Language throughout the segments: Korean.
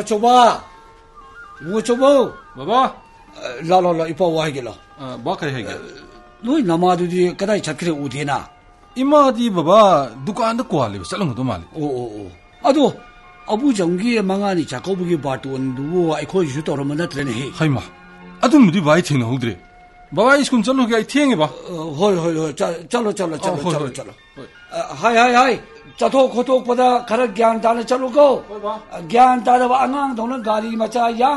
وچوبا وچوبا بابا لا لا لا يبا واهي لا باقي هيك لوي نماذ دي كدا يشكر ودينا إما دي بابا دكان دكوالي بس لون دو مالي أو أو أو أدو أبو جنگي مانغاني جاكوبي باتون دو أيكو يشوت أرمان نتلني هي هاي ما أدو مدي باي تينا هودري بابا سكون چلو گیا تھینگے با هاي هاي هاي چلو چلو چلو چلو چلو هاي هاي هاي चथो खोतप्ञान चल्न तादव अगाडि मचा या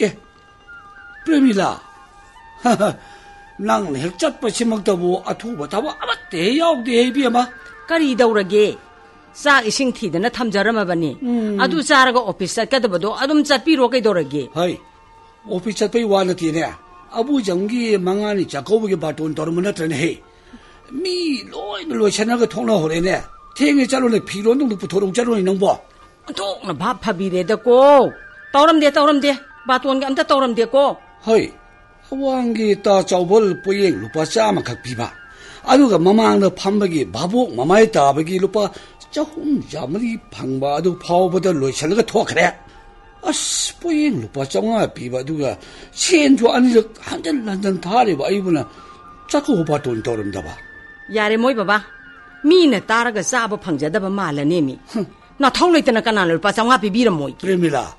ए पृमिला नै यादे एबीमा करि तिदर नि अरू अफिस चाकरैदरे 오피차 페이 와나티네 아부 정기 망하니 자고부게 바톤 더르문나 트네 미 로이는 로샤나가 통로 호레네 탱에 자로네 피로는 루프 도롱 자로니 능보 똥나 바파비레다고 떠름데 떠름데 바톤게 안다 떠름데고 허이 왕기 따 저벌 뿌잉 루파 짜마 각비바 아누가 마망의 판박이 바보 마마의 따박이 루파 저홈 자물이 방바도 파워보다 로이샤나가 토 그래 啊，是不因六八三五二琵琶拄啊，千足安尼就，还跟南昌塔里把。伊本呢，这个我怕断倒了，你知道吧？夜里，某一个吧，米呢？打了个沙，不碰见，都不骂了。你你，哼，那头里，的那个男的，六八三五二琵琶，那么，对，没啦。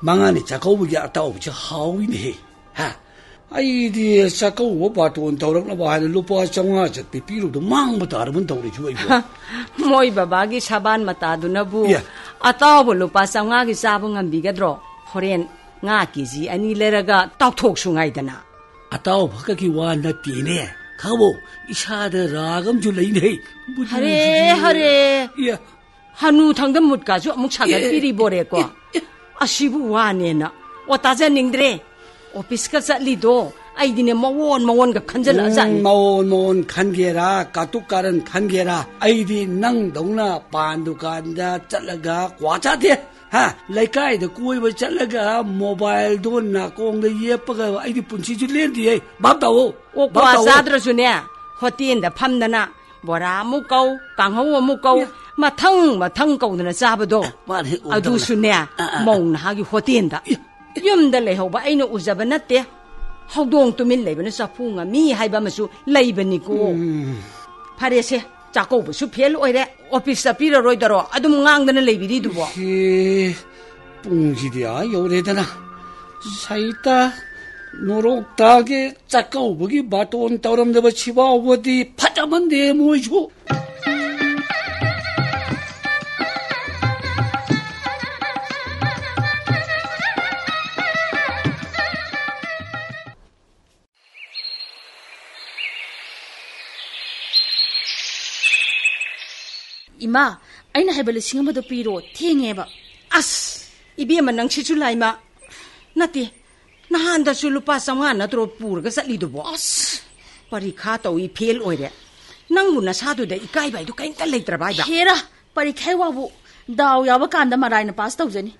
忙安尼，这个我，也倒不起好，因为。ꯑꯩꯗꯤ ꯆꯥꯛꯀꯧꯕ ꯕꯥꯇꯣꯟ ꯇꯧꯔꯛꯅꯕ ꯍꯥꯏꯅ ꯂꯨꯄꯥ ꯆꯥꯝꯃꯉꯥ ꯆꯠꯄꯤ ꯄꯤꯔꯨꯕꯗꯣ ꯃꯥꯡꯕ ꯇꯥꯔꯕꯅ ꯇꯧꯔꯤꯁꯨ ꯑꯩꯕꯨ ꯃꯣꯏ ꯕꯕꯥꯒꯤ ꯁꯕꯥꯟ ꯃꯇꯥꯗꯨꯅꯕꯨ ꯑꯇꯥꯎꯕ ꯂꯨꯄꯥ ꯆꯥꯝꯃꯉꯥꯒꯤ ꯆꯥꯕ ꯉꯝꯕꯤꯒꯗ꯭ꯔꯣ ꯍꯣꯔꯦꯟ ꯉꯥ ꯀꯦꯖꯤ ꯑꯅꯤ ꯂꯩꯔꯒ ꯇꯥꯎꯊꯣꯛꯁꯨ ꯉꯥꯏꯗꯅ ꯑꯇꯥꯎꯕ ꯈꯛꯀꯤ ꯋꯥ ꯅꯠꯇꯦꯅꯦ ꯈꯪꯕꯣ ꯏꯁꯥꯗ ꯔꯥꯒ ꯑꯃꯁꯨ ꯂꯩꯅꯩ ꯍꯔꯦ ꯍꯔꯦ ꯍꯅꯨ ꯊꯪꯗ ꯃꯨꯠꯀꯥꯁꯨ ꯑꯃꯨꯛ ꯁꯥꯒꯠꯄꯤꯔꯤꯕꯣꯔꯦꯀꯣ ꯑꯁꯤꯕꯨ ꯋꯥꯅꯦꯅ ꯑꯣ ꯇꯥꯖꯅꯤꯡꯗ꯭ꯔꯦ ꯑꯣꯐꯤꯁꯀ ꯆꯠꯂꯤꯗꯣ ꯑꯩꯗꯤꯅꯦ ꯃꯑꯣꯟ ꯃꯑꯣꯟꯒ ꯈꯟꯖꯜꯂꯛꯑꯖꯥꯠꯅꯤ ꯃꯑꯣꯟ ꯃꯑꯣꯟ ꯈꯟꯒꯦꯔꯥ ꯀꯥꯇꯨꯛ ꯀꯥꯔꯟ ꯈꯟꯒꯦꯔꯥ ꯑꯩꯗꯤ ꯅꯪꯗꯧꯅ ꯄꯥꯟ ꯗꯨꯀꯥꯟꯗ ꯆꯠꯂꯒ ꯀ꯭ꯋꯥ ꯆꯥꯗꯦ ꯍꯥ ꯂꯩꯀꯥꯏꯗ ꯀꯣꯏꯕ ꯆꯠꯂꯒ ꯃꯣꯕꯥꯏꯜꯗꯣ ꯅꯥꯀꯣꯡꯗ ꯌꯦꯞꯄꯒ ꯑꯩꯗꯤ ꯄꯨꯟꯁꯤꯁꯨ ꯂꯦꯟꯗꯤꯌꯦ ꯚꯥꯞ ꯇꯧꯋꯣ ꯑꯣ ꯀ꯭ꯋꯥ ꯆꯥꯗ꯭ꯔꯁꯨꯅꯦ ꯍꯣꯇꯦꯜꯗ ꯐꯝꯗꯅ ꯕꯣꯔꯥ ꯑꯃꯨꯛ ꯀꯧ ꯀꯥꯡꯍꯧ ꯑꯃꯨꯛ ꯀꯧ ꯃꯊꯪ ꯃꯊꯪ ꯀꯧꯗꯅ ꯆꯥꯕꯗꯣ ꯑꯗꯨꯁꯨꯅꯦ ꯃꯧ ꯅꯍꯥꯒꯤ ꯍꯣꯇꯦꯜꯗ ꯌꯨꯝꯗ ꯂꯩꯍꯧꯕ ꯑꯩꯅ ꯎꯖꯕ ꯅꯠꯇꯦ ꯍꯧꯗꯣꯡ ꯇꯨꯃꯤꯟ ꯂꯩꯕꯅ ꯆꯐꯨ ꯉꯝꯃꯤ ꯍꯥꯏꯕ ꯑꯃꯁꯨ ꯂꯩꯕꯅꯤꯀꯣ ꯐꯔꯦꯁꯦ ꯆꯥꯛꯀꯧꯕꯁꯨ ꯐꯦꯜ ꯑꯣꯏꯔꯦ ꯑꯣꯐꯤꯁ ꯆꯠꯄꯤꯔꯔꯣꯏꯗꯔꯣ ꯑꯗꯨꯝ ꯉꯥꯡꯗꯅ ꯂꯩꯕꯤꯔꯤꯗꯨꯕꯣ ꯄꯨꯡꯁꯤꯗꯤ ꯑꯥ ꯌꯧꯔꯦꯗꯅ ꯁꯩꯇ ꯅꯣꯔꯣꯛꯇꯥꯒꯤ ꯆꯥꯛꯀꯧꯕꯒꯤ ꯕꯥꯇꯣꯟ ꯇꯧꯔꯝꯗꯕ ꯁꯤꯐꯥꯎꯕꯗꯤ ꯐꯖꯃꯟꯗꯦ ꯃꯣꯏꯁꯨ ꯏꯃꯥ ꯑꯩꯅ ꯍꯥꯏꯕ ꯂꯤꯁꯤꯡ ꯑꯃꯗꯣ ꯄꯤꯔꯣ ꯊꯦꯡꯉꯦꯕ ꯑꯁ ꯏꯕꯦꯝꯃ ꯅꯪ ꯁꯤꯁꯨ ꯂꯥꯏꯃ ꯅꯠꯇꯦ ꯅꯍꯥꯟꯗꯁꯨ ꯂꯨꯄꯥ ꯆꯥꯝꯃꯉꯥ ꯅꯠꯇ꯭ꯔꯣ ꯄꯨꯔꯒ ꯆꯠꯂꯤꯗꯨꯕꯣ ꯑꯁ ꯄꯔꯤꯈꯥ ꯇꯧꯏ ꯐꯦꯜ ꯑꯣꯏꯔꯦ ꯅꯪꯕꯨ ꯅꯁꯥꯗꯨꯗ ꯏꯀꯥꯏꯕ ꯍꯥꯏꯗꯨ ꯀꯩꯝꯇ ꯂꯩꯇ꯭ꯔꯕ ꯍꯥꯏꯕ ꯍꯦꯔꯥ ꯄꯔꯤꯈꯥꯏ ꯋꯥꯕꯨ ꯗꯥꯎ ꯌꯥꯎꯕ ꯀꯥꯟꯗ ꯃꯔꯥꯏꯅ ꯄꯥꯁ ꯇꯧꯖꯅꯤ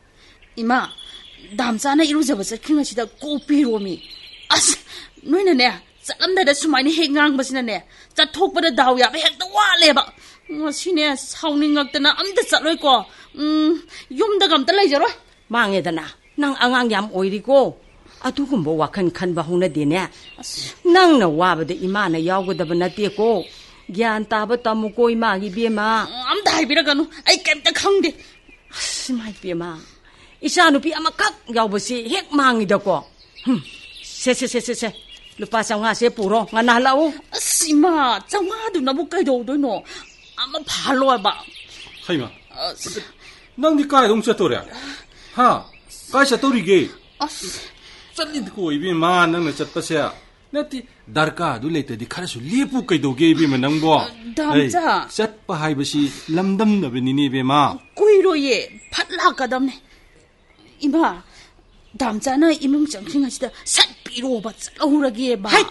ꯏꯃꯥ ꯗꯥꯝꯆꯥꯅ ꯏꯔꯨꯖꯕ ꯆꯠꯈ꯭ꯔꯤꯉꯩꯁꯤꯗ ꯀꯣꯛꯄꯤꯔꯣꯃꯤ ꯑꯁ ꯅꯣꯏꯅꯅꯦ ꯆꯠꯂꯝꯗꯥꯏꯗ ꯁꯨꯃꯥꯏꯅ ꯍꯦꯛ ꯉꯥꯡꯕꯁꯤꯅꯅꯦ ꯆꯠꯊꯣꯛꯄꯗ ꯗꯥꯎ ꯌꯥꯕ ꯍꯦꯛꯇ ꯋꯥꯠꯂꯦꯕ ꯉꯁꯤꯅꯦ ꯁꯥꯎꯅꯤꯡꯉꯛꯇꯅ ꯑꯝꯇ ꯆꯠꯂꯣꯏꯀꯣ ꯎꯝ ꯌꯨꯝꯗꯒ ꯑꯝꯇ ꯂꯩꯖꯔꯣꯏ ꯃꯥꯡꯉꯦꯗꯅ ꯅꯪ ꯑꯉꯥꯡ ꯌꯥꯝ ꯑꯣꯏꯔꯤꯀꯣ ꯑꯗꯨꯒꯨꯝꯕ ꯋꯥꯈꯜ ꯈꯟꯕ ꯍꯧꯅꯗꯦꯅꯦ ꯅꯪꯅ ꯋꯥꯕꯗ ꯏꯃꯥꯅ ꯌꯥꯎꯒꯗꯕ ꯅꯠꯇꯦꯀꯣ ꯒ꯭ꯌꯥꯟ ꯇꯥꯕ ꯇꯝꯃꯨꯀꯣ ꯏꯃꯥꯒꯤ ꯕꯦꯝꯃ ꯑꯝꯇ ꯍꯥꯏꯕꯤꯔꯛꯀꯅꯨ ꯑꯩ ꯀꯩꯝꯇ ꯈꯪꯗꯦ ꯑꯁ ꯏꯃꯥꯏ ꯕꯦꯝꯃ ꯏꯆꯥ ꯅꯨꯄꯤ ꯑꯃꯈꯛ ꯌꯥꯎꯕꯁꯤ ꯍꯦꯛ ꯃꯥꯡꯉꯤꯗꯀꯣ ꯍꯨꯝ, ꯁꯦ ꯁꯦ ꯁꯦ ꯁꯦ ꯁꯦ ꯂꯨꯄꯥ ꯆꯥꯝꯃꯉꯥꯁꯦ ꯄꯨꯔꯣ ꯉꯟꯅ ꯍꯜꯂꯛꯎ ꯑꯁ ꯏꯃꯥ ꯆꯥꯝꯃꯉꯥꯗꯨꯅꯕꯨ ꯀꯩꯗꯧꯗꯣꯏꯅꯣ 한번 발로 와봐. 하이마. 아, 난니 까이 동체 또래. 하. 까이샤 또리게. 아. 쩔리 듣고 이비 마 나는 쳤다시야. 나티 다르카 둘레테 디카라수 리푸 카이도게 이비 메낭보. 담자. 셋파 하이버시 람담 나베니니 베마. 꾸이로예 팔라가담네. 이마. 담자나 이명 정신하시다 산 비로 오바 쩔어우라기에 마. 하이.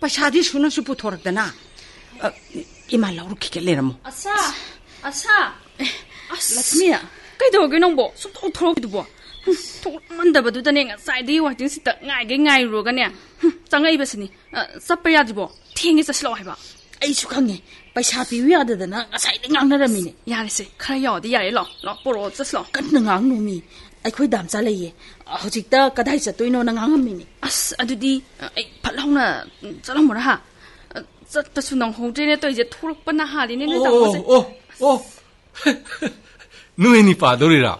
빠샤디 수는 수부 토락다나. 아, ꯏꯃꯥ ꯂꯧꯔꯨꯈꯤꯒꯦ ꯂꯩꯔꯝꯃꯣ ꯑꯁꯥ ꯑꯁꯥ ꯑꯁ ꯂꯛꯁꯃꯤ ꯀꯩꯗꯧꯔꯒꯦ ꯅꯪꯕꯣ ꯁꯨꯡꯊꯣꯛ ꯊꯣꯛꯂꯛꯈꯤꯗꯨꯕꯣ ꯊꯣꯛꯃꯟꯗꯕꯗꯨꯗꯅꯦ ꯉꯁꯥꯏꯗꯒꯤ ꯋꯥꯏꯇꯤꯡꯁꯤꯗ ꯉꯥꯏꯒꯩ ꯉꯥꯏꯔꯨꯔꯒꯅꯦ ꯍꯨꯝ, ꯆꯪꯉꯛꯏꯕꯁꯤꯅꯤ ꯑ, ꯆꯠꯄ ꯌꯥꯗ꯭ꯔꯤꯕꯣ ꯊꯦꯡꯉꯦ ꯆꯠꯁꯤꯜꯂꯛꯑꯣ ꯍꯥꯏꯕ ꯑꯩꯁꯨ ꯈꯪꯉꯦ ꯄꯩꯁꯥ ꯄꯤꯕ ꯌꯥꯗꯗꯅ ꯉꯁꯥꯏꯗꯩ ꯉꯥꯡꯅꯔꯝꯃꯤꯅꯦ ꯌꯥꯔꯦꯁꯦ ꯈꯔ ꯌꯥꯎꯔꯗꯤ ꯌꯥꯔꯦ ꯂꯥꯛꯑꯣ ꯂꯥꯛꯑꯣ ꯄꯣꯔꯛꯑꯣ ꯆꯠꯁꯤꯜꯂꯛꯑꯣ ꯀꯟꯅ ꯉꯥꯡꯅꯨ ꯃꯤ ꯑꯩꯈꯣꯏ ꯗꯥꯝꯆꯥ ꯂꯩꯌꯦ ꯍꯧꯖꯤꯛꯇ ꯀꯗꯥꯏ ꯆꯠꯇꯣꯏꯅꯣꯅ ꯉꯥꯡꯉꯝꯃꯤꯅꯦ ꯑꯁ ꯑꯗꯨꯗꯤ ꯑ, ꯑꯩ ꯐꯠ ꯂꯥꯎꯅ ꯆꯠꯂꯝꯃꯣꯔꯥ ꯍꯥ 这农红这呢对这土不那哈的呢，那哦哦哦，侬你巴多里啦，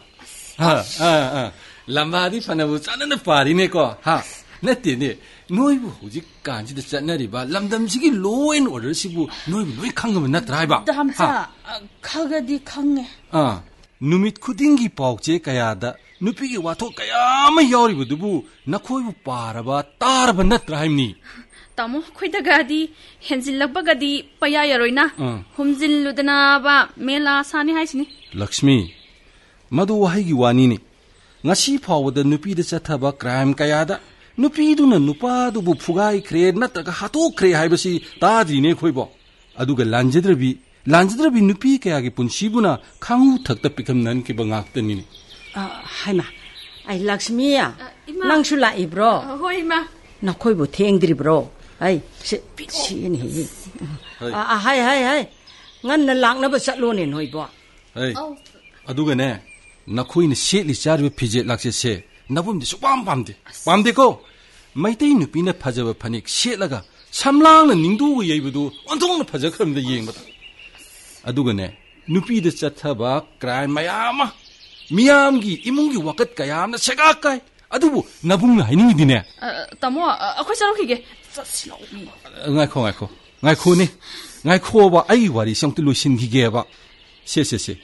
啊啊啊，兰巴的反正我咱那巴的那个哈，那点的。noibu hoji kanji da chanari ba lamdam sigi law and order sibu noibu noi khang ma na trai ba dam sa khaga di khang ne a numit khudingi pauk che kaya da nupi gi watho kaya ma yori bu dubu nakhoi bu para ba tar ba na trai ni ꯇꯥꯃꯣ ꯑꯩꯈꯣꯏꯗꯒꯗꯤ ꯍꯦꯟꯖꯤꯜꯂꯛꯄꯒꯗꯤ ꯄꯌꯥ ꯌꯥꯔꯣꯏꯅ ꯎꯝ. ꯍꯨꯝꯖꯤꯜꯂꯨꯗꯅꯕ ꯃꯦꯂꯥ ꯁꯥꯅꯤ ꯍꯥꯏꯁꯤꯅꯤ ꯂꯛꯁꯃꯤ ꯃꯗꯨ ꯋꯥꯍꯩꯒꯤ ꯋꯥꯅꯤꯅꯤ ꯉꯁꯤ ꯐꯥꯎꯕꯗ ꯅꯨꯄꯤꯗ ꯆꯠꯊꯕ ꯀ꯭ꯔꯥꯏꯝ ꯀꯌꯥꯗ ꯅꯨꯄꯤꯗꯨꯅ ꯅꯨꯄꯥꯗꯨꯕు ꯐꯨꯒꯥꯏꯈ꯭ꯔꯦ ꯅꯠꯇ꯭ꯔꯒ ꯍꯥꯠꯇꯣꯛꯈ꯭ꯔꯦ ꯍꯥꯏꯕꯁꯤ ꯇꯥꯗ꯭ꯔꯤꯅꯦ ꯑꯩꯈꯣꯏꯕꯣ ꯑꯗꯨꯒ ꯂꯥꯟꯖꯗ꯭ꯔꯕꯤ ꯂꯥꯟꯖꯗ꯭ꯔꯕꯤ ꯅꯨꯄꯤ ꯀꯌꯥꯒꯤ ꯄꯨꯟꯁꯤꯕꯨꯅ ꯈꯥꯡꯉꯨ ꯊꯛꯇ ꯄꯤꯈꯝꯅꯍꯟꯈꯤꯕ ꯉꯥꯛꯇꯅꯤꯅꯦ ꯑ, ꯍꯥꯏꯃ ꯑꯩ ꯂꯛꯁꯃꯤ ꯏꯃꯥ. ꯅꯪꯁꯨ ꯂꯥꯛꯏꯕ꯭ꯔꯣ ꯍꯣꯏ ꯏꯃꯥ ꯅꯈꯣꯏꯕꯨ ꯊꯦꯡꯗ꯭ꯔꯤꯕ꯭ꯔꯣ ấy sẽ sẽ này à à hay hay hay. Ngăn nó lặng nó bắt sạch luôn nè hồi bỏ ấy à đúng cái nè na khui nó sẽ lịch sử về phi chế lạc sẽ sẽ nó bấm đi số bấm bấm đi. Bấm đi cô. Mấy tay nữ pin nó phá giờ phá nick sẽ là cái 삼랑은 닝도고 예이부도 온통 높아져 그럼도 이행보다 아두거네 누피드 차타바 크라이 마야마 미암기 이문기 와끝 가야마 세가까이 adubu nabung ngai ni dine tamo akhoi charo khige ngai kho ngai kho ngai kho ni ngai kho ba ai wari sang tu lu sin khige ba se se se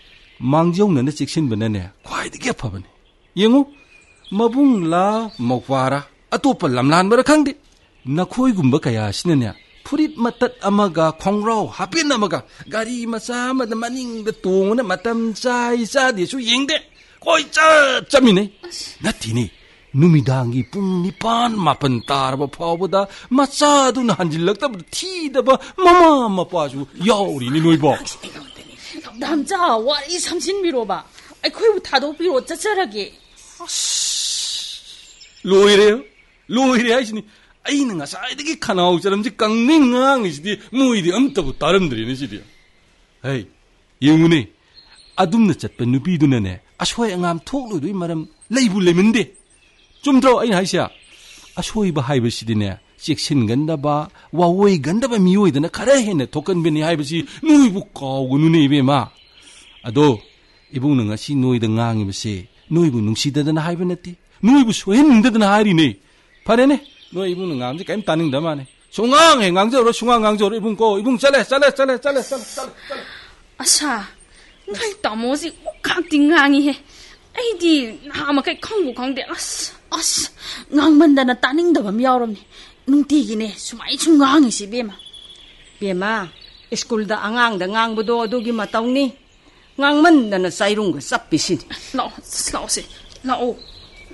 mang jong na chik sin bana ne khwai de ge pha bane yengu mabung la mokwara atopa lamlan bar khang de nakhoi gumba kaya sina ne 푸릿 마탓 아마가 콩라우 하빈 아마가 가리 마사 마다 마닝다 동네 마탐 짜이 짜디수 잉데 거의 짜 짜미네 나 디니 누미당이 뿡니빤 마픈 따라바 파보다 마싸둔 한질락다보 티다바 마마 마빠주 야우리니 노이바 남자 와이 삼신 미로바. 아이 거의 다도 비로 짜짜라기. 로이래요? 로이래 하시니. 아이는가 사이드기 카나오 사람지 깡냉앙이시디 무이디 엄따부 다름들이는 시디야 에이 영훈이. 아둠나 잣빠 누비두네네. 아쇼에 앙암 톡로도 이 말은 레이블 레면데 चुत्रो अहिले आइस असोस चेसनगन्वैन् मैदन खरार हेन थोक नै किमाबु नै गाइबसे नै नसे नै सोहनदनै फरेने नै इबुन गाहिँ ताद माने सूगे सूजौर इबुङ इबुङ असा तामा ꯑꯩꯗꯤ ꯅꯍꯥ ꯃꯈꯩ ꯈꯪꯕꯨ ꯈꯪꯗꯦ ꯑꯁ ꯑꯁ ꯉꯥꯡꯃꯟꯗꯅ ꯇꯥꯅꯤꯡꯗꯕ ꯑꯃ ꯌꯥꯎꯔꯝꯅꯦ ꯅꯨꯡꯇꯤꯒꯤꯅꯦ ꯁꯨꯃꯥꯏ ꯁꯨꯝ ꯉꯥꯡꯉꯤꯁꯤ ꯏꯕꯦꯝꯃ ꯕꯦꯝꯃ ꯁ꯭ꯀꯨꯜꯗ ꯑꯉꯥꯡꯗ ꯉꯥꯡꯕꯗꯣ ꯑꯗꯨꯒꯤ ꯃꯇꯧꯅꯤ ꯉꯥꯡꯃꯟꯗꯅ ꯆꯥꯏꯔꯨꯡꯒ ꯆꯞꯄꯤꯁꯤꯅꯤ ꯂꯥꯛꯑꯣ ꯆꯠꯁꯤꯜꯂꯛꯑꯣꯁꯦ ꯂꯥꯛꯑꯣ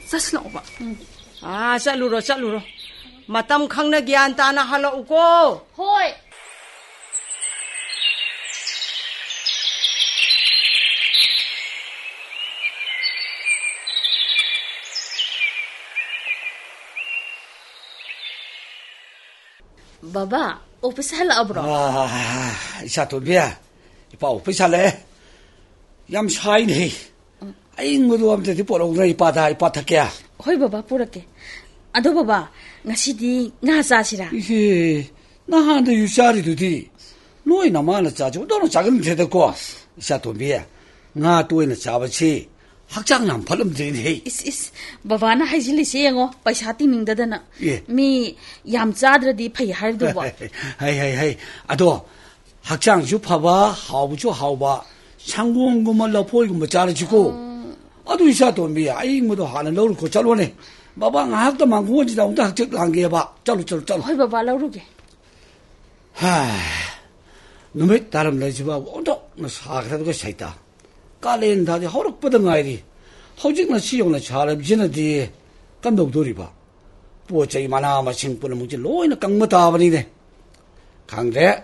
ꯆꯠꯁꯤꯜꯂꯛꯑꯣꯕ ꯑꯥ ꯆꯠꯂꯨꯔꯣ ꯆꯠꯂꯨꯔꯣ ꯃꯇꯝ ꯈꯪꯅ ꯒ꯭ꯌꯥꯟ ꯇꯥꯅ ꯍꯜꯂꯛꯎꯀꯣ ꯍꯣꯏ Baba, opis hala abro. Ah, ah, ah, Isha tobia, ipa opis hala e. yam shain hei. Ayi ngudu amde di pora ungra ipa da, ipa takia. Hoi Baba, pura ke. Ado Baba, ngashi di nga sashira. Ihi, na handa yushari dudi. Noi na maa na chachi, udo e na chagam dheda kwa. Isha tobia, nga tuwe na chabachi. 도디. 너희 나만은 짜지고 너는 작으면 되겠고. 이사또비야, 나 또에는 잡았지. 학장난 팔름 되네. ꯏꯁ ꯏꯁ ꯕꯕꯥꯅ ꯍꯥꯏꯖꯤꯜꯂꯤꯁꯦ ꯌꯦꯡꯉꯣ ꯄꯩꯁꯥ ꯇꯤꯡꯅꯤꯡꯗꯗꯅ 예. 미 ꯌꯥꯝ ꯆꯥꯗ꯭ꯔꯗꯤ ꯐꯩ ꯍꯥꯏꯔꯗꯨꯕ 하이 하이 하이. 아도 학장주 파봐 하우주 하우바 상공금을 러포이금 잘해주고 아도 이사도 미야 아이 뭐도 하는 너를 고 잘원해 마방 학도 망고지다 온다 학적 한게 봐 잘로 잘로 잘로 ꯍꯣꯏ ꯕꯕꯥ ꯂꯧꯔꯨꯒꯦ 하 놈의 다른 내 집하고 온다 너 사그라도 사이다 까레인 다지 허럭보던 아이리 허직나 시용나 잘함 지나디 깜독돌이 봐 부어짜이 많아 마신 뿌는 뭉치 로이나 깡마 다버리네 강대